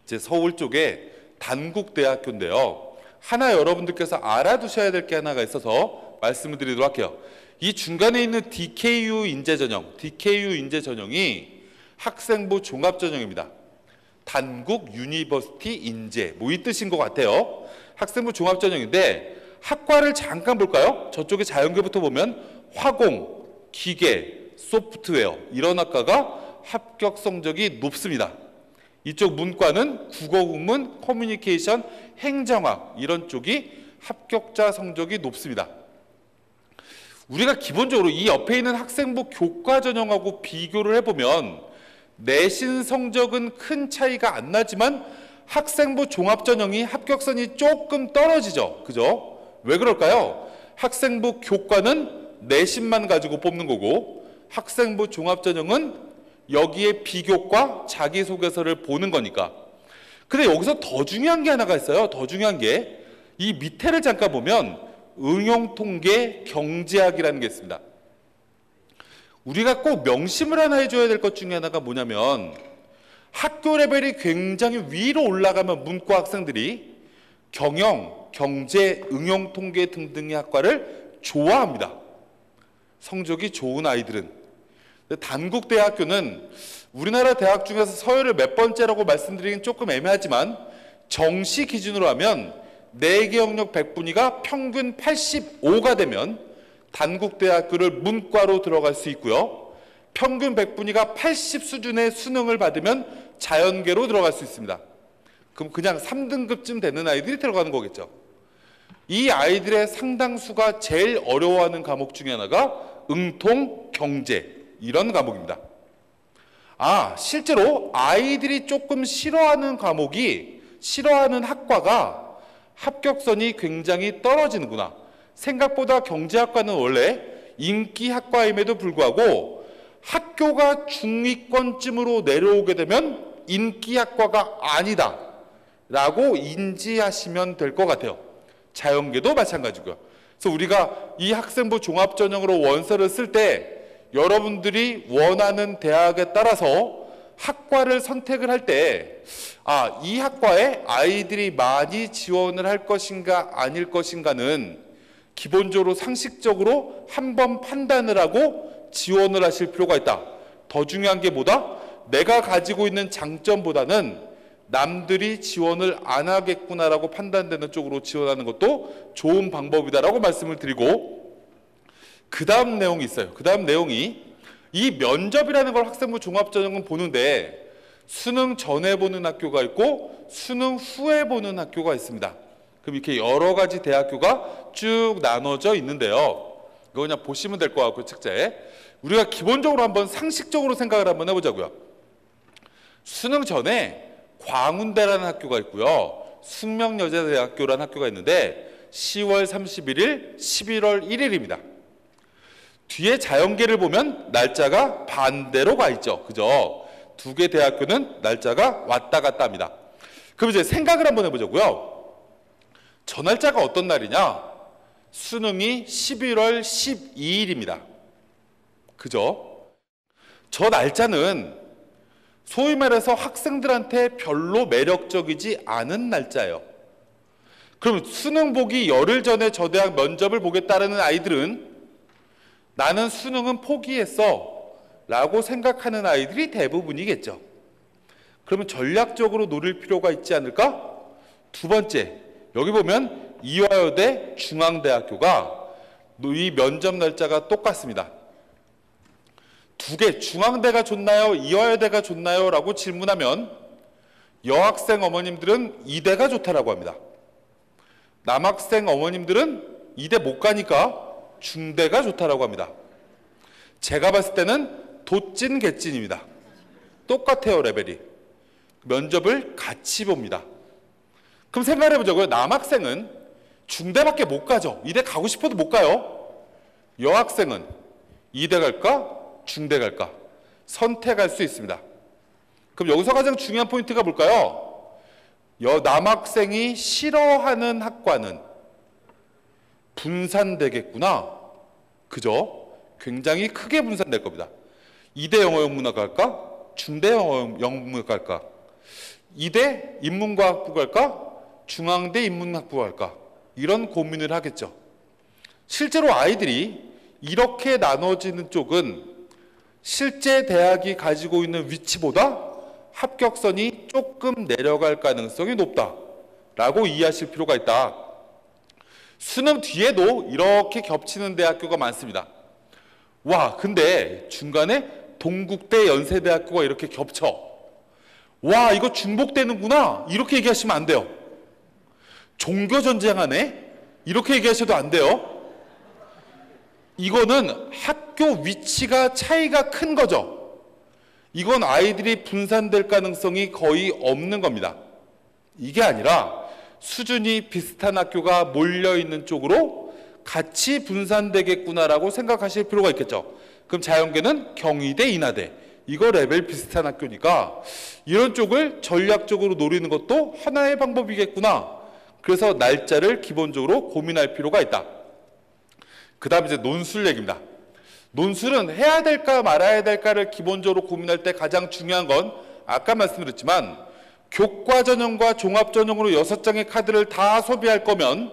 S1: 이제 서울 쪽에 단국 대학교인데요. 하나 여러분들께서 알아두셔야 될 게 하나가 있어서 말씀을 드리도록 할게요. 이 중간에 있는 DKU 인재 전형, DKU 인재 전형이 학생부 종합 전형입니다. 단국 University 인재 뭐 이 뜻인 것 같아요. 학생부 종합 전형인데 학과를 잠깐 볼까요? 저쪽에 자연계부터 보면 화공, 기계, 소프트웨어 이런 학과가 합격 성적이 높습니다. 이쪽 문과는 국어 국문, 커뮤니케이션, 행정학 이런 쪽이 합격자 성적이 높습니다. 우리가 기본적으로 이 옆에 있는 학생부 교과 전형하고 비교를 해보면 내신 성적은 큰 차이가 안 나지만 학생부 종합 전형이 합격선이 조금 떨어지죠. 그죠? 왜 그럴까요? 학생부 교과는 내신만 가지고 뽑는 거고 학생부 종합 전형은 여기에 비교과 자기소개서를 보는 거니까. 근데 여기서 더 중요한 게 하나가 있어요. 더 중요한 게 이 밑에를 잠깐 보면 응용통계 경제학이라는 게 있습니다. 우리가 꼭 명심을 하나 해줘야 될 것 중에 하나가 뭐냐면 학교 레벨이 굉장히 위로 올라가면 문과 학생들이 경영, 경제, 응용 통계 등등의 학과를 좋아합니다. 성적이 좋은 아이들은. 단국대학교는 우리나라 대학 중에서 서열을 몇 번째라고 말씀드리긴 조금 애매하지만 정시 기준으로 하면 내개 영역 100분위가 평균 85가 되면 단국대학교를 문과로 들어갈 수 있고요. 평균 100분위가 80 수준의 수능을 받으면 자연계로 들어갈 수 있습니다. 그럼 그냥 3등급쯤 되는 아이들이 들어가는 거겠죠. 이 아이들의 상당수가 제일 어려워하는 과목 중에 하나가 응통, 경제 이런 과목입니다. 아, 실제로 아이들이 조금 싫어하는 과목이 싫어하는 학과가 합격선이 굉장히 떨어지는구나. 생각보다 경제학과는 원래 인기 학과임에도 불구하고 학교가 중위권쯤으로 내려오게 되면 인기 학과가 아니다. 라고 인지하시면 될 것 같아요. 자연계도 마찬가지고요. 그래서 우리가 이 학생부 종합전형으로 원서를 쓸 때 여러분들이 원하는 대학에 따라서 학과를 선택을 할 때, 아, 이 학과에 아이들이 많이 지원을 할 것인가 아닐 것인가는 기본적으로 상식적으로 한 번 판단을 하고 지원을 하실 필요가 있다. 더 중요한 게 뭐다? 내가 가지고 있는 장점보다는 남들이 지원을 안 하겠구나라고 판단되는 쪽으로 지원하는 것도 좋은 방법이다라고 말씀을 드리고 그 다음 내용이 있어요. 그 다음 내용이 이 면접이라는 걸 학생부 종합전형은 보는데 수능 전에 보는 학교가 있고 수능 후에 보는 학교가 있습니다. 그럼 이렇게 여러 가지 대학교가 쭉 나눠져 있는데요. 이거 그냥 보시면 될 것 같고요, 책자에. 우리가 기본적으로 한번 상식적으로 생각을 한번 해보자고요. 수능 전에 광운대라는 학교가 있고요. 숙명여자대학교라는 학교가 있는데 10월 31일, 11월 1일입니다. 뒤에 자연계를 보면 날짜가 반대로 가 있죠. 그죠? 두 개 대학교는 날짜가 왔다 갔다 합니다. 그럼 이제 생각을 한번 해보자고요. 저 날짜가 어떤 날이냐? 수능이 11월 12일입니다. 그죠? 저 날짜는 소위 말해서 학생들한테 별로 매력적이지 않은 날짜예요. 그럼 수능 보기 열흘 전에 저 대학 면접을 보겠다는 아이들은 나는 수능은 포기했어 라고 생각하는 아이들이 대부분이겠죠. 그러면 전략적으로 노릴 필요가 있지 않을까? 두 번째, 여기 보면 이화여대 중앙대학교가 이 면접 날짜가 똑같습니다. 두 개, 중앙대가 좋나요? 이화여대가 좋나요? 라고 질문하면 여학생 어머님들은 이대가 좋다라고 합니다. 남학생 어머님들은 이대 못 가니까 중대가 좋다라고 합니다. 제가 봤을 때는 도찐 개찐입니다. 똑같아요, 레벨이. 면접을 같이 봅니다. 그럼 생각해 보자고요. 남학생은 중대밖에 못 가죠. 이대 가고 싶어도 못 가요. 여학생은 이대 갈까? 중대 갈까? 선택할 수 있습니다. 그럼 여기서 가장 중요한 포인트가 뭘까요? 여 남학생이 싫어하는 학과는 분산되겠구나. 그죠? 굉장히 크게 분산될 겁니다. 이대 영어 영문학 갈까? 중대 영어 영문학 갈까? 이대 인문과학부 갈까? 중앙대 인문학부 갈까? 이런 고민을 하겠죠. 실제로 아이들이 이렇게 나눠지는 쪽은 실제 대학이 가지고 있는 위치보다 합격선이 조금 내려갈 가능성이 높다 라고 이해하실 필요가 있다. 수능 뒤에도 이렇게 겹치는 대학교가 많습니다. 와, 근데 중간에 동국대 연세대학교가 이렇게 겹쳐. 와, 이거 중복되는구나. 이렇게 얘기하시면 안 돼요. 종교 전쟁하네? 이렇게 얘기하셔도 안 돼요. 이거는 학교 위치가 차이가 큰 거죠. 이건 아이들이 분산될 가능성이 거의 없는 겁니다. 이게 아니라 수준이 비슷한 학교가 몰려 있는 쪽으로 같이 분산되겠구나라고 생각하실 필요가 있겠죠. 그럼 자연계는 경희대, 인하대. 이거 레벨 비슷한 학교니까 이런 쪽을 전략적으로 노리는 것도 하나의 방법이겠구나. 그래서 날짜를 기본적으로 고민할 필요가 있다. 그 다음 이제 논술 얘기입니다. 논술은 해야 될까 말아야 될까를 기본적으로 고민할 때 가장 중요한 건 아까 말씀드렸지만 교과 전형과 종합 전형으로 여섯 장의 카드를 다 소비할 거면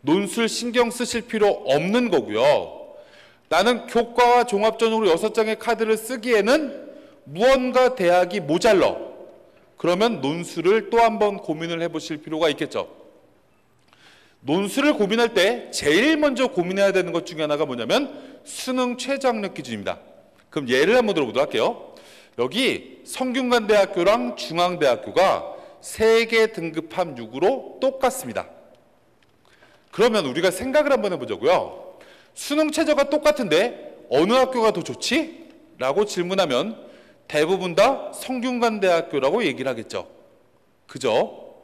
S1: 논술 신경 쓰실 필요 없는 거고요. 나는 교과와 종합 전형으로 여섯 장의 카드를 쓰기에는 무언가 대학이 모자러. 그러면 논술을 또 한 번 고민을 해보실 필요가 있겠죠. 논술을 고민할 때 제일 먼저 고민해야 되는 것 중에 하나가 뭐냐면 수능 최저학력 기준입니다. 그럼 예를 한번 들어보도록 할게요. 여기 성균관대학교랑 중앙대학교가 세계 등급함 6으로 똑같습니다. 그러면 우리가 생각을 한번 해보자고요. 수능 최저가 똑같은데 어느 학교가 더 좋지? 라고 질문하면 대부분 다 성균관대학교라고 얘기를 하겠죠. 그죠?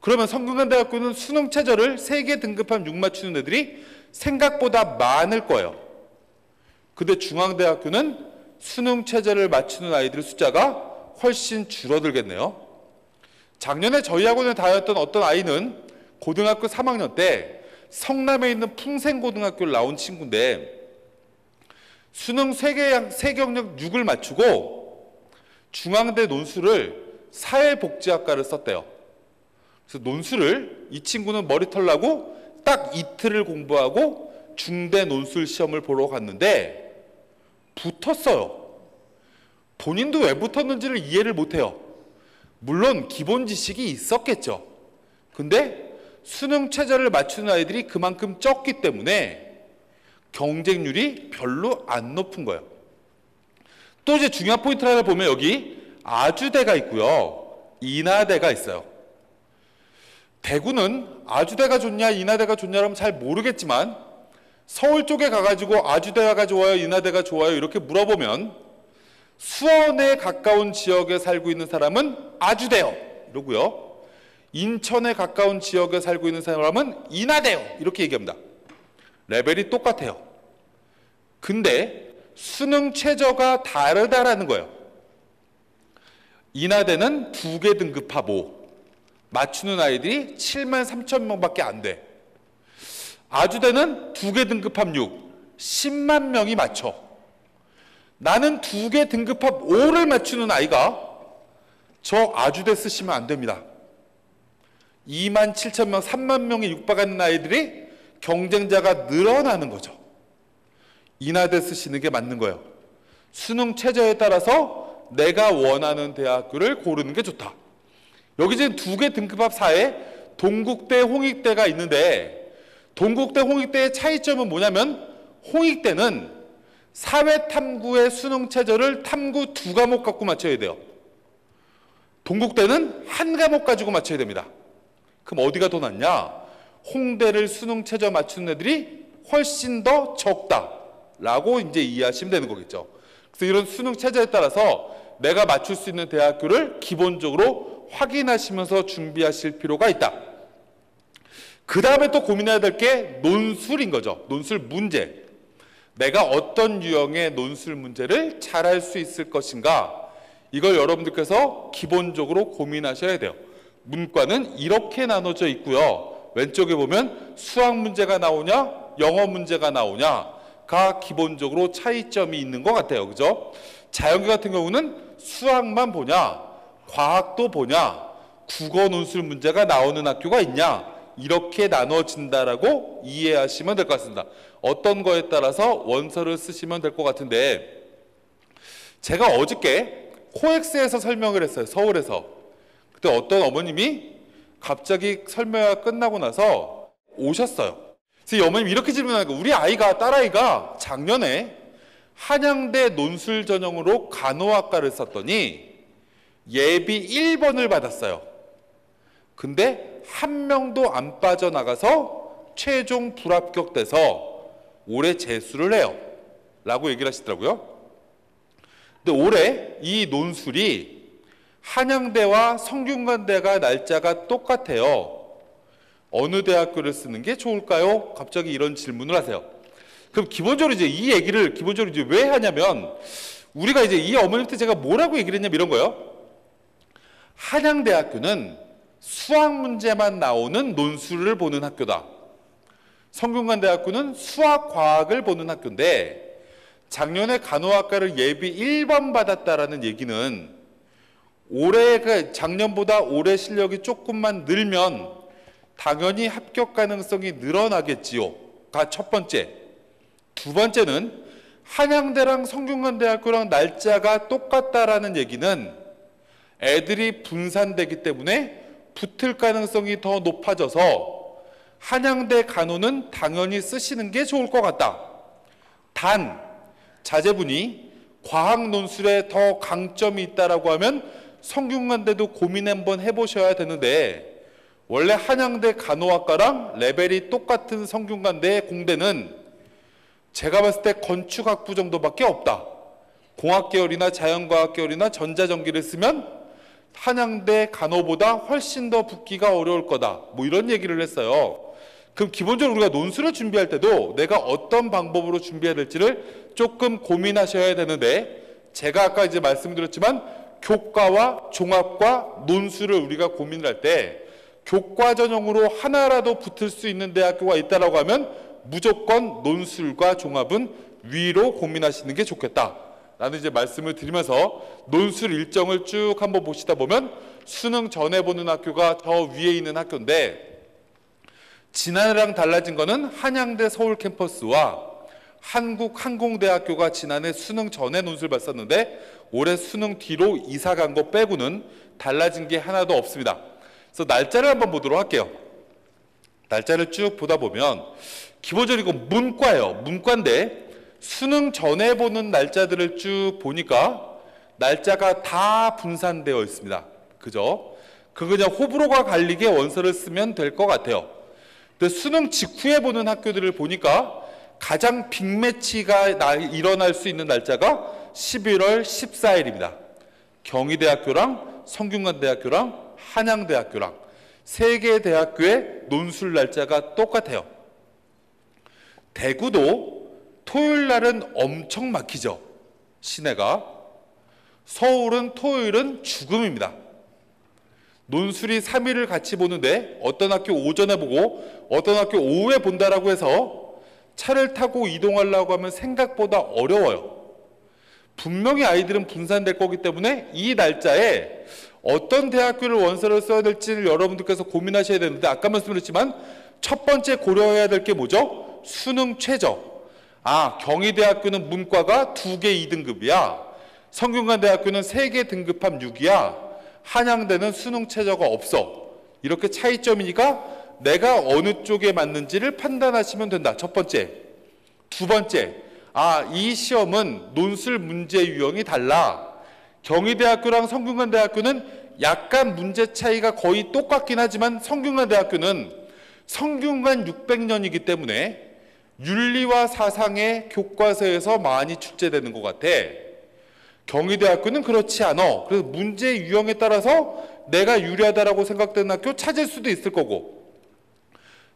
S1: 그러면 성균관대학교는 수능 최저를 세개 등급함 6 맞추는 애들이 생각보다 많을 거예요. 근데 중앙대학교는 수능 최저를 맞추는 아이들 숫자가 훨씬 줄어들겠네요. 작년에 저희 학원에 다녔던 어떤 아이는 고등학교 3학년 때 성남에 있는 풍생고등학교를 나온 친구인데 수능 세계 세경력 6을 맞추고 중앙대 논술을 사회복지학과를 썼대요. 그래서 논술을 이 친구는 머리털 나고 딱 이틀을 공부하고 중대 논술 시험을 보러 갔는데 붙었어요. 본인도 왜 붙었는지를 이해를 못해요. 물론 기본 지식이 있었겠죠. 근데 수능 최저를 맞추는 아이들이 그만큼 적기 때문에 경쟁률이 별로 안 높은 거예요. 또 이제 중요한 포인트를 하나 보면 여기 아주대가 있고요. 인하대가 있어요. 대구는 아주대가 좋냐 인하대가 좋냐라면 잘 모르겠지만 서울 쪽에 가가지고 아주대가 좋아요 인하대가 좋아요 이렇게 물어보면 수원에 가까운 지역에 살고 있는 사람은 아주대요 이러고요. 인천에 가까운 지역에 살고 있는 사람은 인하대요 이렇게 얘기합니다. 레벨이 똑같아요. 근데 수능 최저가 다르다라는 거예요. 인하대는 두 개 등급하고 맞추는 아이들이 7만 3천 명밖에 안 돼. 아주대는 두 개 등급합 6, 10만 명이 맞춰. 나는 두 개 등급합 5를 맞추는 아이가 저 아주대 쓰시면 안 됩니다. 2만 7천 명, 3만 명에 육박하는 아이들이 경쟁자가 늘어나는 거죠. 인하대 쓰시는 게 맞는 거예요. 수능 최저에 따라서 내가 원하는 대학교를 고르는 게 좋다. 여기 지금 두 개 등급합 사에 동국대, 홍익대가 있는데 동국대, 홍익대의 차이점은 뭐냐면 홍익대는 사회탐구의 수능 최저를 탐구 두 과목 갖고 맞춰야 돼요. 동국대는 한 과목 가지고 맞춰야 됩니다. 그럼 어디가 더 낫냐? 홍대를 수능 최저 맞추는 애들이 훨씬 더 적다라고 이제 이해하시면 되는 거겠죠. 그래서 이런 수능 최저에 따라서 내가 맞출 수 있는 대학교를 기본적으로 확인하시면서 준비하실 필요가 있다. 그 다음에 또 고민해야 될 게 논술인 거죠. 논술 문제. 내가 어떤 유형의 논술 문제를 잘 할 수 있을 것인가. 이걸 여러분들께서 기본적으로 고민하셔야 돼요. 문과는 이렇게 나눠져 있고요. 왼쪽에 보면 수학 문제가 나오냐, 영어 문제가 나오냐가 기본적으로 차이점이 있는 것 같아요. 그죠? 자연계 같은 경우는 수학만 보냐, 과학도 보냐, 국어 논술 문제가 나오는 학교가 있냐, 이렇게 나눠진다라고 이해하시면 될 것 같습니다. 어떤 거에 따라서 원서를 쓰시면 될 것 같은데, 제가 어저께 코엑스에서 설명을 했어요. 서울에서. 그때 어떤 어머님이 갑자기 설명회가 끝나고 나서 오셨어요. 그래서 이 어머님 이렇게 질문하니까 우리 아이가 딸아이가 작년에 한양대 논술 전형으로 간호학과를 썼더니 예비 1번을 받았어요. 근데 한 명도 안 빠져나가서 최종 불합격돼서 올해 재수를 해요. 라고 얘기를 하시더라고요. 근데 올해 이 논술이 한양대와 성균관대가 날짜가 똑같아요. 어느 대학교를 쓰는 게 좋을까요? 갑자기 이런 질문을 하세요. 그럼 기본적으로 이제 이 얘기를 기본적으로 이제 왜 하냐면 우리가 이제 이 어머님한테 제가 뭐라고 얘기를 했냐면 이런 거예요. 한양대학교는 수학 문제만 나오는 논술을 보는 학교다. 성균관대학교는 수학 과학을 보는 학교인데 작년에 간호학과를 예비 1번 받았다라는 얘기는 올해 그 작년보다 올해 실력이 조금만 늘면 당연히 합격 가능성이 늘어나겠지요.가 첫 번째. 두 번째는 한양대랑 성균관대학교랑 날짜가 똑같다라는 얘기는 애들이 분산되기 때문에 붙을 가능성이 더 높아져서 한양대 간호는 당연히 쓰시는 게 좋을 것 같다. 단 자제분이 과학 논술에 더 강점이 있다라고 하면 성균관대도 고민 한번 해보셔야 되는데 원래 한양대 간호학과랑 레벨이 똑같은 성균관대 공대는 제가 봤을 때 건축학부 정도밖에 없다. 공학 계열이나 자연과학 계열이나 전자전기를 쓰면 한양대 간호보다 훨씬 더 붙기가 어려울 거다. 뭐 이런 얘기를 했어요. 그럼 기본적으로 우리가 논술을 준비할 때도 내가 어떤 방법으로 준비해야 될지를 조금 고민하셔야 되는데 제가 아까 이제 말씀드렸지만 교과와 종합과 논술을 우리가 고민을 할 때 교과 전형으로 하나라도 붙을 수 있는 대학교가 있다라고 하면 무조건 논술과 종합은 위로 고민하시는 게 좋겠다. 라는 이제 말씀을 드리면서 논술 일정을 쭉 한번 보시다 보면 수능 전에 보는 학교가 더 위에 있는 학교인데 지난해랑 달라진 거는 한양대 서울 캠퍼스와 한국항공대학교가 지난해 수능 전에 논술 봤었는데 올해 수능 뒤로 이사 간 거 빼고는 달라진 게 하나도 없습니다. 그래서 날짜를 한번 보도록 할게요. 날짜를 쭉 보다 보면 기본적으로 이거 문과예요. 문과인데 수능 전에 보는 날짜들을 쭉 보니까 날짜가 다 분산되어 있습니다. 그죠? 그 그냥 호불호가 갈리게 원서를 쓰면 될 것 같아요. 근데 수능 직후에 보는 학교들을 보니까 가장 빅매치가 나- 일어날 수 있는 날짜가 11월 14일입니다. 경희대학교랑 성균관대학교랑 한양대학교랑 세 개 대학교의 논술 날짜가 똑같아요. 대구도 토요일 날은 엄청 막히죠. 시내가. 서울은 토요일은 죽음입니다. 논술이 3일을 같이 보는데 어떤 학교 오전에 보고 어떤 학교 오후에 본다라고 해서 차를 타고 이동하려고 하면 생각보다 어려워요. 분명히 아이들은 분산될 거기 때문에 이 날짜에 어떤 대학교를 원서를 써야 될지를 여러분들께서 고민하셔야 되는데 아까 말씀드렸지만 첫 번째 고려해야 될 게 뭐죠? 수능 최저. 아, 경희대학교는 문과가 두 개 2등급이야. 성균관대학교는 세 개 등급함 6이야. 한양대는 수능 최저가 없어. 이렇게 차이점이니까 내가 어느 쪽에 맞는지를 판단하시면 된다. 첫 번째. 두 번째. 아, 이 시험은 논술 문제 유형이 달라. 경희대학교랑 성균관대학교는 약간 문제 차이가 거의 똑같긴 하지만 성균관대학교는 성균관 600년이기 때문에 윤리와 사상의 교과서에서 많이 출제되는 것 같아. 경희대학교는 그렇지 않아. 그래서 문제 유형에 따라서 내가 유리하다라고 생각되는 학교 찾을 수도 있을 거고.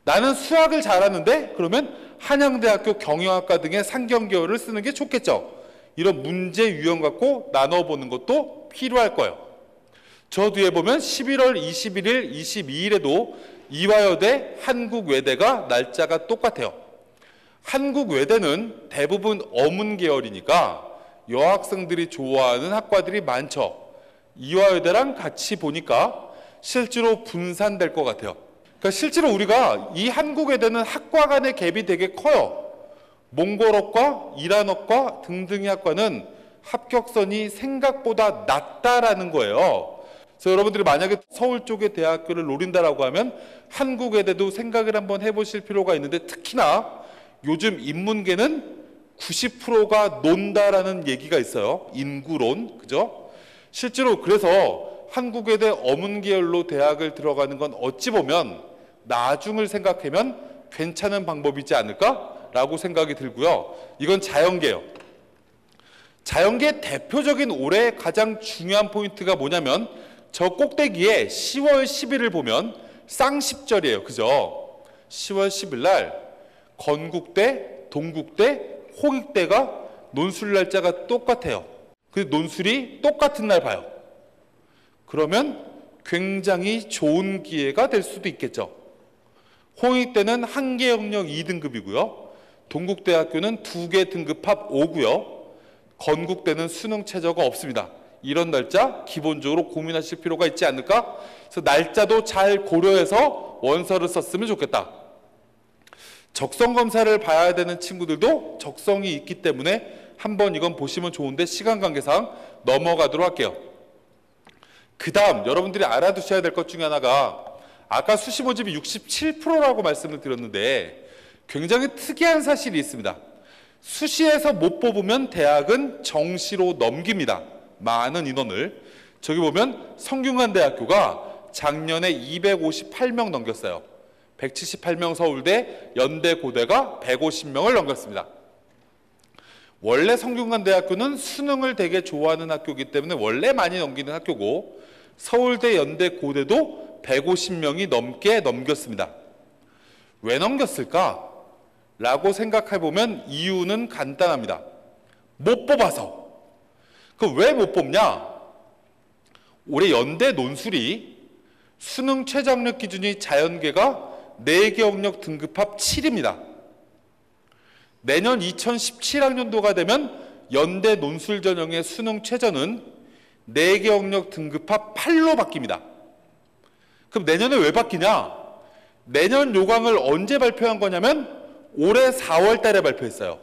S1: 나는 수학을 잘하는데 그러면 한양대학교 경영학과 등의 상경계열을 쓰는 게 좋겠죠. 이런 문제 유형 갖고 나눠보는 것도 필요할 거예요. 저 뒤에 보면 11월 21일, 22일에도 이화여대, 한국외대가 날짜가 똑같아요. 한국 외대는 대부분 어문 계열이니까 여학생들이 좋아하는 학과들이 많죠. 이화여대랑 같이 보니까 실제로 분산될 것 같아요. 그러니까 실제로 우리가 이 한국 외대는 학과 간의 갭이 되게 커요. 몽골어과, 이란어과 등등의 학과는 합격선이 생각보다 낮다라는 거예요. 그래서 여러분들이 만약에 서울 쪽의 대학교를 노린다라고 하면 한국 외대도 생각을 한번 해보실 필요가 있는데 특히나 요즘 인문계는 90%가 논다라는 얘기가 있어요. 인구론, 그죠? 실제로 그래서 한국외대 어문 계열로 대학을 들어가는 건 어찌 보면 나중을 생각하면 괜찮은 방법이지 않을까라고 생각이 들고요. 이건 자연계요. 자연계 대표적인 올해 가장 중요한 포인트가 뭐냐면 저 꼭대기에 10월 10일을 보면 쌍십절이에요. 그죠? 10월 10일 날 건국대, 동국대, 홍익대가 논술 날짜가 똑같아요. 그 논술이 똑같은 날 봐요. 그러면 굉장히 좋은 기회가 될 수도 있겠죠. 홍익대는 한 개 영역 2등급이고요. 동국대학교는 두 개 등급 합 5고요. 건국대는 수능 최저가 없습니다. 이런 날짜 기본적으로 고민하실 필요가 있지 않을까? 그래서 날짜도 잘 고려해서 원서를 썼으면 좋겠다. 적성 검사를 봐야 되는 친구들도 적성이 있기 때문에 한번 이건 보시면 좋은데 시간 관계상 넘어가도록 할게요. 그 다음 여러분들이 알아두셔야 될 것 중에 하나가 아까 수시 모집이 67%라고 말씀을 드렸는데 굉장히 특이한 사실이 있습니다. 수시에서 못 뽑으면 대학은 정시로 넘깁니다. 많은 인원을. 저기 보면 성균관대학교가 작년에 258명 넘겼어요. 178명 서울대, 연대 고대가 150명을 넘겼습니다. 원래 성균관대학교는 수능을 되게 좋아하는 학교이기 때문에 원래 많이 넘기는 학교고 서울대, 연대, 고대도 150명이 넘게 넘겼습니다. 왜 넘겼을까? 라고 생각해 보면 이유는 간단합니다. 못 뽑아서. 그럼 왜못 뽑냐? 올해 연대 논술이 수능 최장력 기준이 자연계가 4개 영역 등급 합 7입니다. 내년 2017학년도가 되면 연대 논술 전형의 수능 최저는 4개 영역 등급 합 8로 바뀝니다. 그럼 내년에 왜 바뀌냐? 내년 요강을 언제 발표한 거냐면 올해 4월 달에 발표했어요.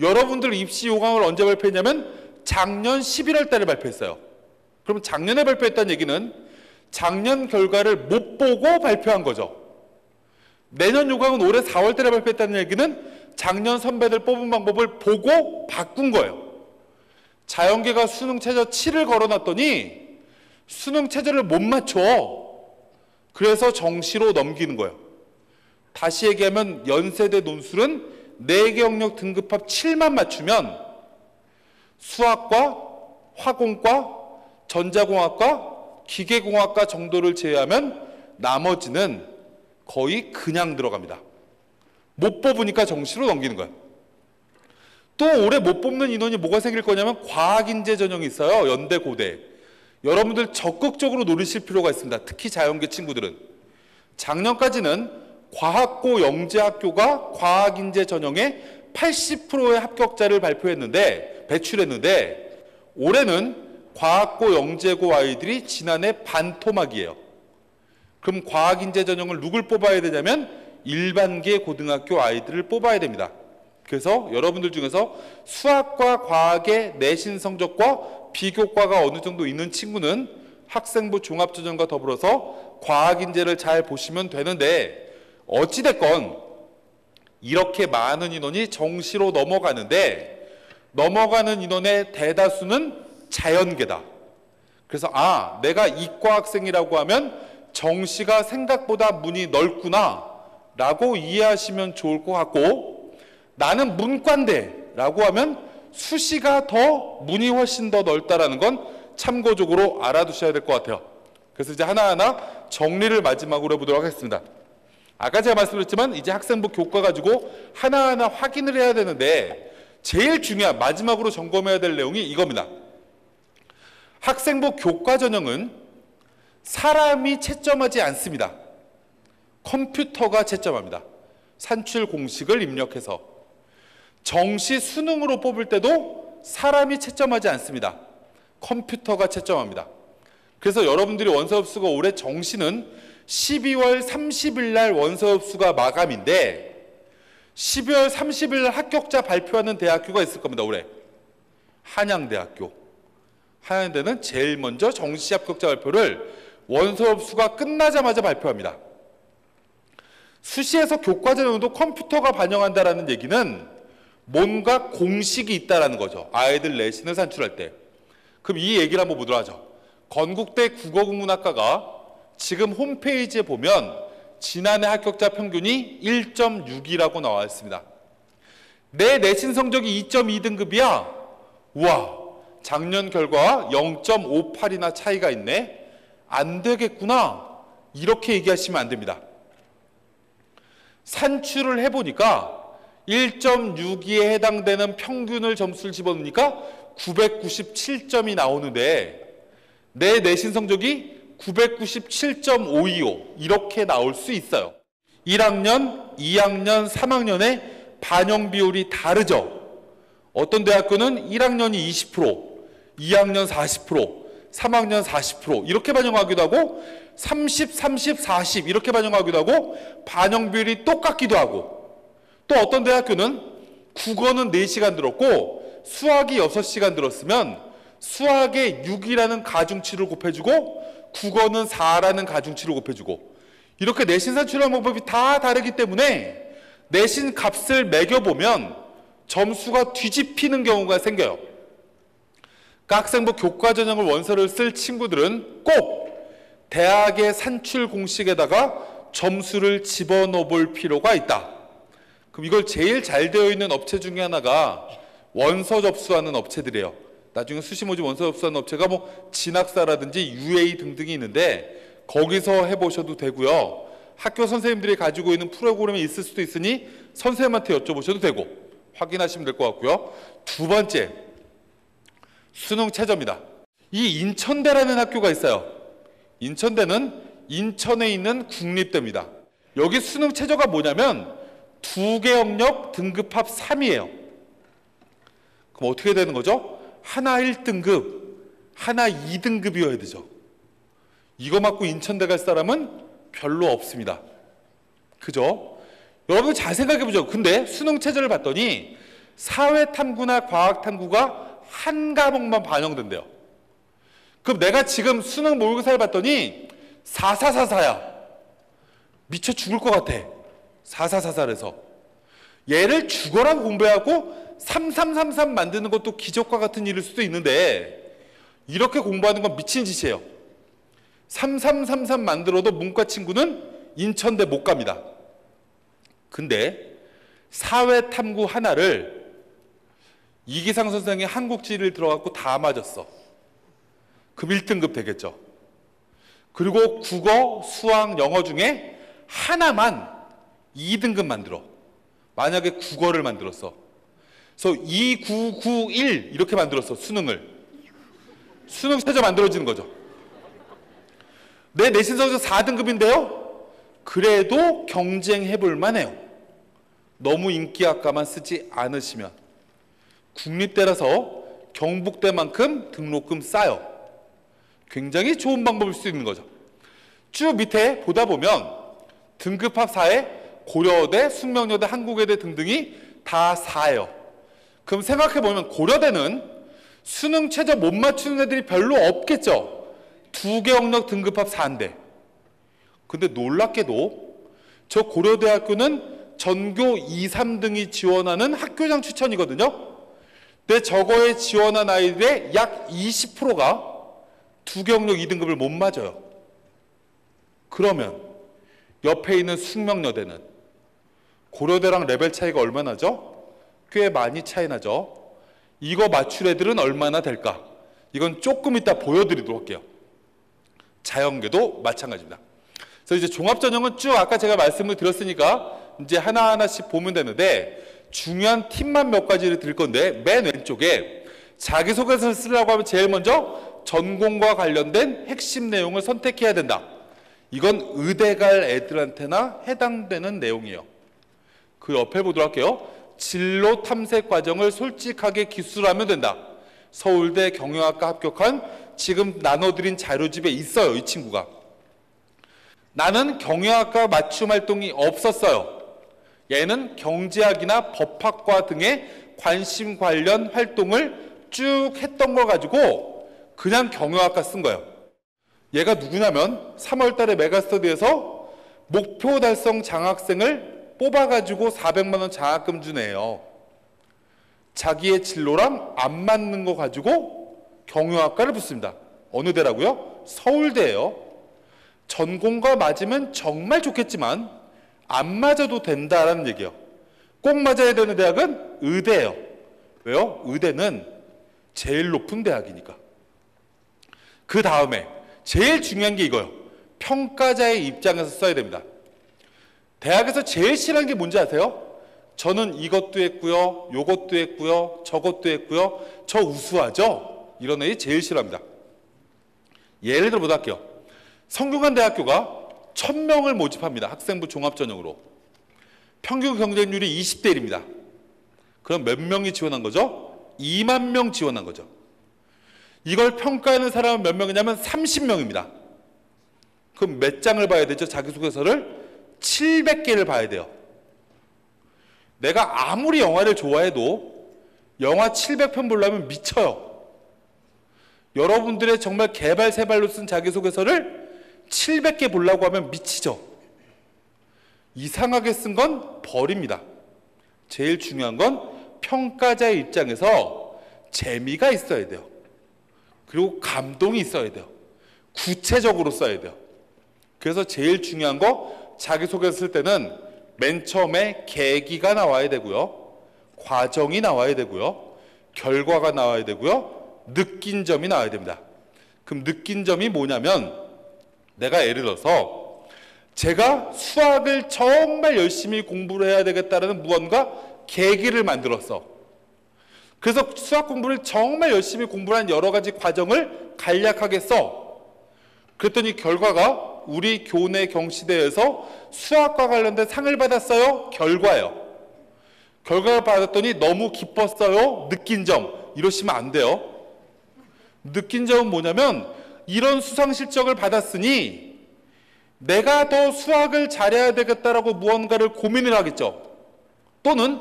S1: 여러분들 입시 요강을 언제 발표했냐면 작년 11월 달에 발표했어요. 그럼 작년에 발표했다는 얘기는 작년 결과를 못 보고 발표한 거죠. 내년 요강은 올해 4월 달에 발표했다는 얘기는 작년 선배들 뽑은 방법을 보고 바꾼 거예요. 자연계가 수능 최저 7을 걸어놨더니 수능 최저를 못 맞춰. 그래서 정시로 넘기는 거예요. 다시 얘기하면 연세대 논술은 4개 영역 등급합 7만 맞추면 수학과 화공과 전자공학과 기계공학과 정도를 제외하면 나머지는 거의 그냥 들어갑니다. 못 뽑으니까 정시로 넘기는 거예요. 또 올해 못 뽑는 인원이 뭐가 생길 거냐면 과학인재 전형이 있어요. 연대 고대. 여러분들 적극적으로 노리실 필요가 있습니다. 특히 자연계 친구들은. 작년까지는 과학고 영재학교가 과학인재 전형의 80%의 합격자를 발표했는데 배출했는데 올해는 과학고 영재고 아이들이 지난해 반토막이에요. 그럼 과학인재 전형을 누굴 뽑아야 되냐면 일반계 고등학교 아이들을 뽑아야 됩니다. 그래서 여러분들 중에서 수학과 과학의 내신 성적과 비교과가 어느 정도 있는 친구는 학생부 종합전형과 더불어서 과학인재를 잘 보시면 되는데 어찌됐건 이렇게 많은 인원이 정시로 넘어가는데 넘어가는 인원의 대다수는 자연계다. 그래서 아 내가 이과 학생이라고 하면 정시가 생각보다 문이 넓구나 라고 이해하시면 좋을 것 같고 나는 문과인데 라고 하면 수시가 더 문이 훨씬 더 넓다라는 건 참고적으로 알아두셔야 될 것 같아요. 그래서 이제 하나하나 정리를 마지막으로 해보도록 하겠습니다. 아까 제가 말씀드렸지만 이제 학생부 교과 가지고 하나하나 확인을 해야 되는데 제일 중요한 마지막으로 점검해야 될 내용이 이겁니다. 학생부 교과 전형은 사람이 채점하지 않습니다. 컴퓨터가 채점합니다. 산출 공식을 입력해서 정시 수능으로 뽑을 때도 사람이 채점하지 않습니다. 컴퓨터가 채점합니다. 그래서 여러분들이 원서 흡수가 올해 정시는 12월 30일 날 원서 흡수가 마감인데 12월 30일 날 합격자 발표하는 대학교가 있을 겁니다. 올해 한양대학교. 한양대는 제일 먼저 정시 합격자 발표를 원서 흡수가 끝나자마자 발표합니다. 수시에서 교과 전형도 컴퓨터가 반영한다라는 얘기는 뭔가 공식이 있다라는 거죠. 아이들 내신을 산출할 때. 그럼 이 얘기를 한번 보도록 하죠. 건국대 국어국문학과가 지금 홈페이지에 보면 지난해 합격자 평균이 1.6이라고 나와 있습니다. 내 내신 성적이 2.2등급이야. 우와, 작년 결과와 0.58이나 차이가 있네. 안 되겠구나. 이렇게 얘기하시면 안 됩니다. 산출을 해보니까 1.62에 해당되는 평균을 점수를 집어넣으니까 997점이 나오는데 내 내신 성적이 997.525 이렇게 나올 수 있어요. 1학년, 2학년, 3학년의 반영 비율이 다르죠. 어떤 대학교는 1학년이 20%, 2학년 40%, 3학년 40% 이렇게 반영하기도 하고 30, 30, 40 이렇게 반영하기도 하고 반영 비율이 똑같기도 하고 또 어떤 대학교는 국어는 4시간 들었고 수학이 6시간 들었으면 수학에 6이라는 가중치를 곱해주고 국어는 4라는 가중치를 곱해주고 이렇게 내신 산출하는 방법이 다 다르기 때문에 내신 값을 매겨보면 점수가 뒤집히는 경우가 생겨요. 그 학생부 교과 전형을 원서를 쓸 친구들은 꼭 대학의 산출 공식에다가 점수를 집어넣어 볼 필요가 있다. 그럼 이걸 제일 잘 되어 있는 업체 중에 하나가 원서 접수하는 업체들이에요. 나중에 수시 모집 원서 접수하는 업체가 뭐 진학사라든지 UA 등등이 있는데 거기서 해보셔도 되고요. 학교 선생님들이 가지고 있는 프로그램이 있을 수도 있으니 선생님한테 여쭤보셔도 되고 확인하시면 될 것 같고요. 두 번째, 수능 최저입니다. 이 인천대라는 학교가 있어요. 인천대는 인천에 있는 국립대입니다. 여기 수능 최저가 뭐냐면 두 개 영역 등급합 3이에요. 그럼 어떻게 되는 거죠? 하나 1등급, 하나 2등급이어야 되죠. 이거 맞고 인천대 갈 사람은 별로 없습니다. 그죠? 여러분 잘 생각해 보죠. 근데 수능 체제를 봤더니 사회 탐구나 과학 탐구가 한 과목만 반영된대요. 그럼 내가 지금 수능 모의고사를 봤더니 4444야. 미쳐 죽을 것 같아. 4444에서. 얘를 죽어라 공부하고 3333 만드는 것도 기적과 같은 일일 수도 있는데 이렇게 공부하는 건 미친 짓이에요. 3333 만들어도 문과 친구는 인천대 못 갑니다. 근데 사회 탐구 하나를 이기상 선생이 한국지를 들어갖고 다 맞았어. 그럼 1등급 되겠죠. 그리고 국어, 수학, 영어 중에 하나만 2등급 만들어. 만약에 국어를 만들었어. 그래서 2, 9, 9, 1 이렇게 만들었어. 수능을. 수능 최저 만들어지는 거죠. 내 내신 성적 4등급인데요. 그래도 경쟁해 볼 만해요. 너무 인기학과만 쓰지 않으시면. 국립대라서 경북대만큼 등록금 싸요. 굉장히 좋은 방법일 수 있는 거죠. 쭉 밑에 보다 보면 등급합 4에 고려대, 숙명여대, 한국외대 등등이 다 4예요. 그럼 생각해 보면 고려대는 수능 최저 못 맞추는 애들이 별로 없겠죠. 두 개 영역 등급합 4인데. 근데 놀랍게도 저 고려대학교는 전교 2, 3등이 지원하는 학교장 추천이거든요. 근데 저거에 지원한 아이들의 약 20%가 두 경력 2등급을 못 맞아요. 그러면 옆에 있는 숙명여대는 고려대랑 레벨 차이가 얼마나죠? 꽤 많이 차이 나죠. 이거 맞출 애들은 얼마나 될까? 이건 조금 이따 보여드리도록 할게요. 자연계도 마찬가지입니다. 그래서 이제 종합전형은 쭉 아까 제가 말씀을 드렸으니까 이제 하나하나씩 보면 되는데 중요한 팁만 몇 가지를 드릴 건데 맨 왼쪽에 자기소개서를 쓰려고 하면 제일 먼저 전공과 관련된 핵심 내용을 선택해야 된다. 이건 의대 갈 애들한테나 해당되는 내용이에요. 그 옆에 보도록 할게요. 진로 탐색 과정을 솔직하게 기술하면 된다. 서울대 경영학과 합격한 지금 나눠드린 자료집에 있어요. 이 친구가. 나는 경영학과 맞춤 활동이 없었어요. 얘는 경제학이나 법학과 등의 관심 관련 활동을 쭉 했던 걸 가지고 그냥 경영학과 쓴 거예요. 얘가 누구냐면 3월 달에 메가스터디에서 목표 달성 장학생을 뽑아가지고 400만 원 장학금 주네요. 자기의 진로랑 안 맞는 거 가지고 경영학과를 붙습니다. 어느 대라고요? 서울대예요. 전공과 맞으면 정말 좋겠지만 안 맞아도 된다라는 얘기예요. 꼭 맞아야 되는 대학은 의대예요. 왜요? 의대는 제일 높은 대학이니까. 그 다음에 제일 중요한 게 이거예요. 평가자의 입장에서 써야 됩니다. 대학에서 제일 싫어하는 게 뭔지 아세요? 저는 이것도 했고요, 요것도 했고요, 저것도 했고요, 저 우수하죠? 이런 애이 제일 싫어합니다. 예를 들어 보다 할게요. 성균관대학교가 1000명을 모집합니다. 학생부 종합 전형으로. 평균 경쟁률이 20대 1입니다. 그럼 몇 명이 지원한 거죠? 2만 명 지원한 거죠. 이걸 평가하는 사람은 몇 명이냐면 30명입니다. 그럼 몇 장을 봐야 되죠? 자기소개서를 700개를 봐야 돼요. 내가 아무리 영화를 좋아해도 영화 700편 보려면 미쳐요. 여러분들의 정말 개발 세발로 쓴 자기소개서를 700개 보려고 하면 미치죠. 이상하게 쓴 건 버립니다. 제일 중요한 건 평가자의 입장에서 재미가 있어야 돼요. 그리고 감동이 있어야 돼요. 구체적으로 써야 돼요. 그래서 제일 중요한 거 자기소개 쓸 때는 맨 처음에 계기가 나와야 되고요. 과정이 나와야 되고요. 결과가 나와야 되고요. 느낀 점이 나와야 됩니다. 그럼 느낀 점이 뭐냐면 내가 예를 들어서 제가 수학을 정말 열심히 공부를 해야 되겠다는 무언가 계기를 만들었어. 그래서 수학 공부를 정말 열심히 공부한 여러 가지 과정을 간략하게 써. 그랬더니 결과가 우리 교내 경시대에서 수학과 관련된 상을 받았어요. 결과예요. 결과를 받았더니 너무 기뻤어요. 느낀 점. 이러시면 안 돼요. 느낀 점은 뭐냐면 이런 수상 실적을 받았으니 내가 더 수학을 잘해야 되겠다라고 무언가를 고민을 하겠죠. 또는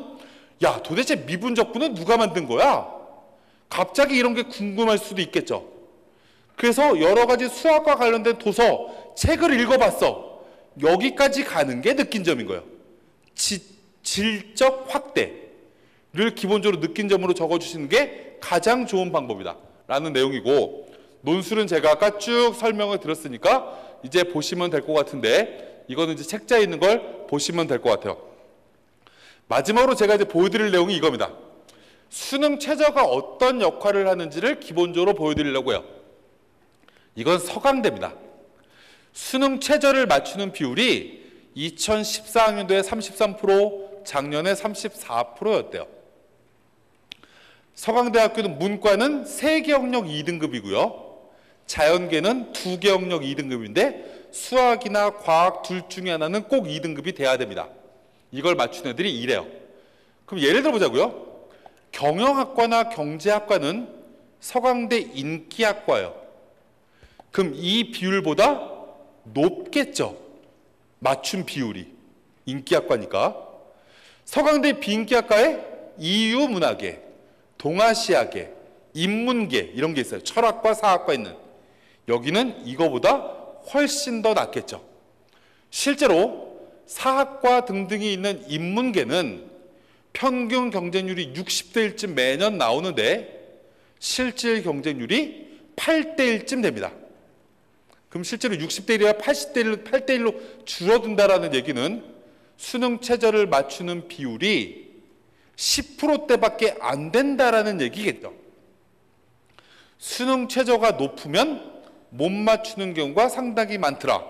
S1: 야 도대체 미분적분은 누가 만든 거야? 갑자기 이런 게 궁금할 수도 있겠죠. 그래서 여러 가지 수학과 관련된 도서, 책을 읽어봤어. 여기까지 가는 게 느낀 점인 거예요. 지, 질적 확대를 기본적으로 느낀 점으로 적어주시는 게 가장 좋은 방법이다. 라는 내용이고, 논술은 제가 아까 쭉 설명을 드렸으니까 이제 보시면 될 것 같은데, 이거는 이제 책자에 있는 걸 보시면 될 것 같아요. 마지막으로 제가 이제 보여드릴 내용이 이겁니다. 수능 최저가 어떤 역할을 하는지를 기본적으로 보여드리려고요. 이건 서강대입니다. 수능 최저를 맞추는 비율이 2014학년도에 33%, 작년에 34%였대요. 서강대학교는 문과는 3개 영역 2등급이고요. 자연계는 2개 영역 2등급인데 수학이나 과학 둘 중에 하나는 꼭 2등급이 돼야 됩니다. 이걸 맞춘 애들이 이래요. 그럼 예를 들어 보자고요. 경영학과나 경제학과는 서강대 인기학과예요. 그럼 이 비율보다 높겠죠. 맞춤 비율이 인기학과니까. 서강대 비인기학과에 이유문학계, 동아시아계, 인문계 이런 게 있어요. 철학과 사학과 있는. 여기는 이거보다 훨씬 더 낫겠죠. 실제로 사학과 등등이 있는 인문계는 평균 경쟁률이 60대 1쯤 매년 나오는데 실질 경쟁률이 8대 1쯤 됩니다. 그럼 실제로 60대 1이야 80대 1로 8대 1로 줄어든다라는 얘기는 수능 최저를 맞추는 비율이 10%대밖에 안 된다라는 얘기겠죠. 수능 최저가 높으면 못 맞추는 경우가 상당히 많더라.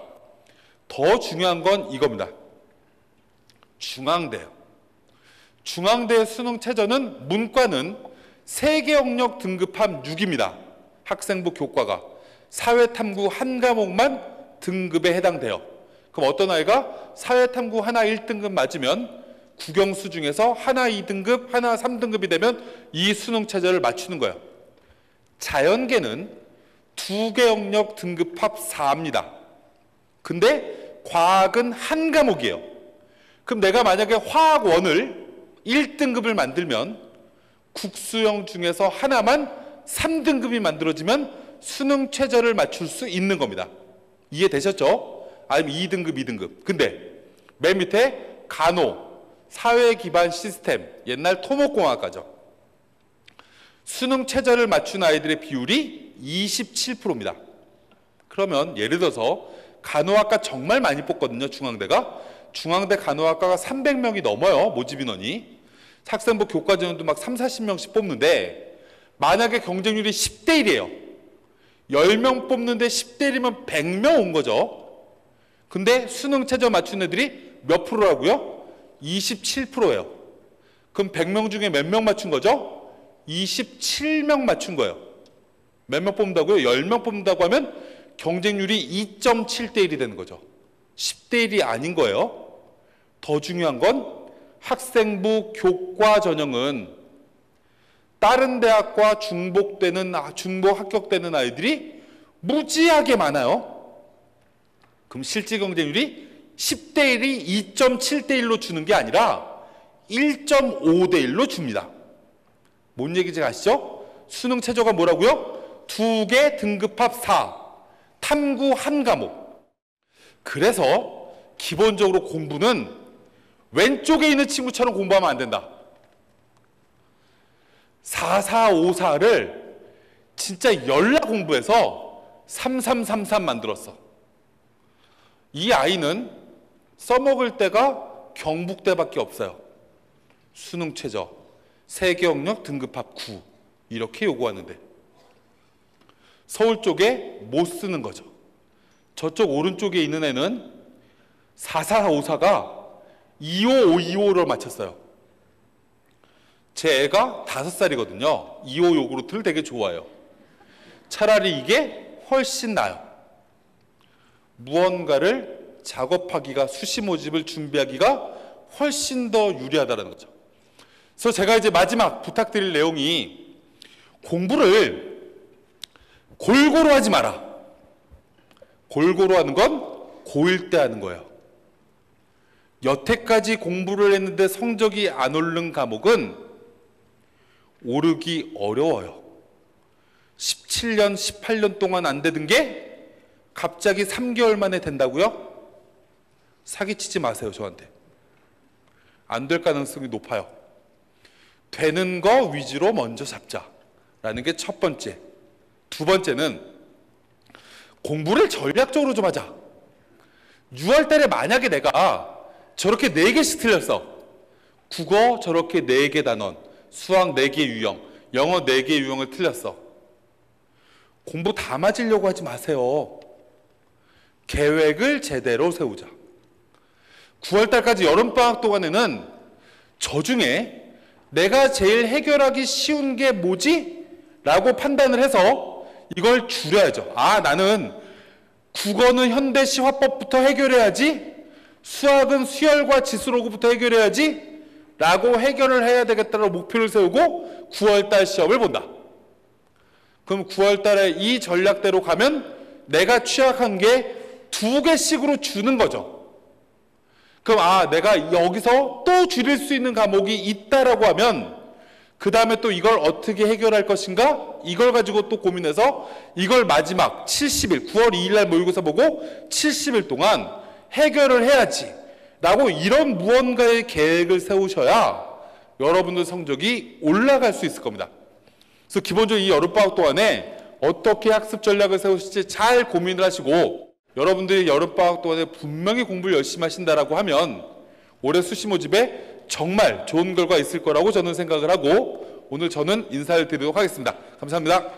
S1: 더 중요한 건 이겁니다. 중앙대요. 중앙대 수능 최저는 문과는 세계 영역 등급함 6입니다. 학생부 교과가 사회탐구 한 과목만 등급에 해당돼요. 그럼 어떤 아이가 사회탐구 하나 1등급 맞으면 국영수 중에서 하나 2등급, 하나 3등급이 되면 이 수능 최저를 맞추는 거예요. 자연계는 두 개 영역 등급 합 4입니다. 근데 과학은 한 과목이에요. 그럼 내가 만약에 화학 원을 1등급을 만들면 국수형 중에서 하나만 3등급이 만들어지면 수능 최저를 맞출 수 있는 겁니다. 이해되셨죠? 아니면 2등급, 2등급. 근데 맨 밑에 간호, 사회 기반 시스템, 옛날 토목공학과죠. 수능 최저를 맞춘 아이들의 비율이 27%입니다. 그러면 예를 들어서 간호학과 정말 많이 뽑거든요, 중앙대가. 중앙대 간호학과가 300명이 넘어요, 모집 인원이. 학생부 교과전형도 막 3, 40명씩 뽑는데 만약에 경쟁률이 10대 1이에요. 10명 뽑는데 10대 1이면 100명 온 거죠. 근데 수능 최저 맞춘 애들이 몇 프로라고요? 27%예요. 그럼 100명 중에 몇 명 맞춘 거죠? 27명 맞춘 거예요. 몇 명 뽑는다고요? 10명 뽑는다고 하면 경쟁률이 2.7대 1이 되는 거죠. 10대 1이 아닌 거예요. 더 중요한 건 학생부 교과 전형은 다른 대학과 중복되는 아, 중복 합격되는 아이들이 무지하게 많아요. 그럼 실질 경쟁률이 10대 1이 2.7대 1로 주는 게 아니라 1.5대 1로 줍니다. 뭔 얘기인지 아시죠? 수능 최저가 뭐라고요? 두 개 등급합 4, 탐구 한 과목. 그래서 기본적으로 공부는 왼쪽에 있는 친구처럼 공부하면 안 된다. 4454를 진짜 열라 공부해서 3333 만들었어. 이 아이는 써먹을 때가 경북대밖에 없어요. 수능 최저. 세계 영역 등급합 9 이렇게 요구하는데 서울 쪽에 못 쓰는 거죠. 저쪽 오른쪽에 있는 애는 4454가 25525를 맞췄어요. 제 애가 다섯 살이거든요. 2호 요구르트를 되게 좋아해요. 차라리 이게 훨씬 나아요. 무언가를 작업하기가 수시 모집을 준비하기가 훨씬 더 유리하다는 거죠. 그래서 제가 이제 마지막 부탁드릴 내용이 공부를 골고루 하지 마라. 골고루 하는 건 고1 때 하는 거예요. 여태까지 공부를 했는데 성적이 안 오른 과목은 오르기 어려워요. 17년, 18년 동안 안 되던 게 갑자기 3개월 만에 된다고요? 사기치지 마세요, 저한테. 안 될 가능성이 높아요. 되는 거 위주로 먼저 잡자 라는 게 첫 번째. 두 번째는 공부를 전략적으로 좀 하자. 6월 달에 만약에 내가 저렇게 4개씩 틀렸어. 국어 저렇게 4개 단원, 수학 4개 유형, 영어 4개 유형을 틀렸어. 공부 다 맞으려고 하지 마세요. 계획을 제대로 세우자. 9월 달까지 여름방학 동안에는 저 중에 내가 제일 해결하기 쉬운 게 뭐지? 라고 판단을 해서 이걸 줄여야죠. 아, 나는 국어는 현대시 화법부터 해결해야지. 수학은 수열과 지수로부터 해결해야지. 라고 해결을 해야 되겠다는 목표를 세우고 9월달 시험을 본다. 그럼 9월달에 이 전략대로 가면 내가 취약한 게 두 개씩으로 주는 거죠. 그럼 아 내가 여기서 또 줄일 수 있는 과목이 있다라고 하면 그 다음에 또 이걸 어떻게 해결할 것인가 이걸 가지고 또 고민해서 이걸 마지막 70일 9월 2일 날 모의고사 보고 70일 동안 해결을 해야지 라고 이런 무언가의 계획을 세우셔야 여러분들 성적이 올라갈 수 있을 겁니다. 그래서 기본적으로 이 여름방학 동안에 어떻게 학습 전략을 세우실지 잘 고민을 하시고 여러분들이 여름방학 동안에 분명히 공부를 열심히 하신다라고 하면 올해 수시 모집에 정말 좋은 결과 있을 거라고 저는 생각을 하고 오늘 저는 인사를 드리도록 하겠습니다. 감사합니다.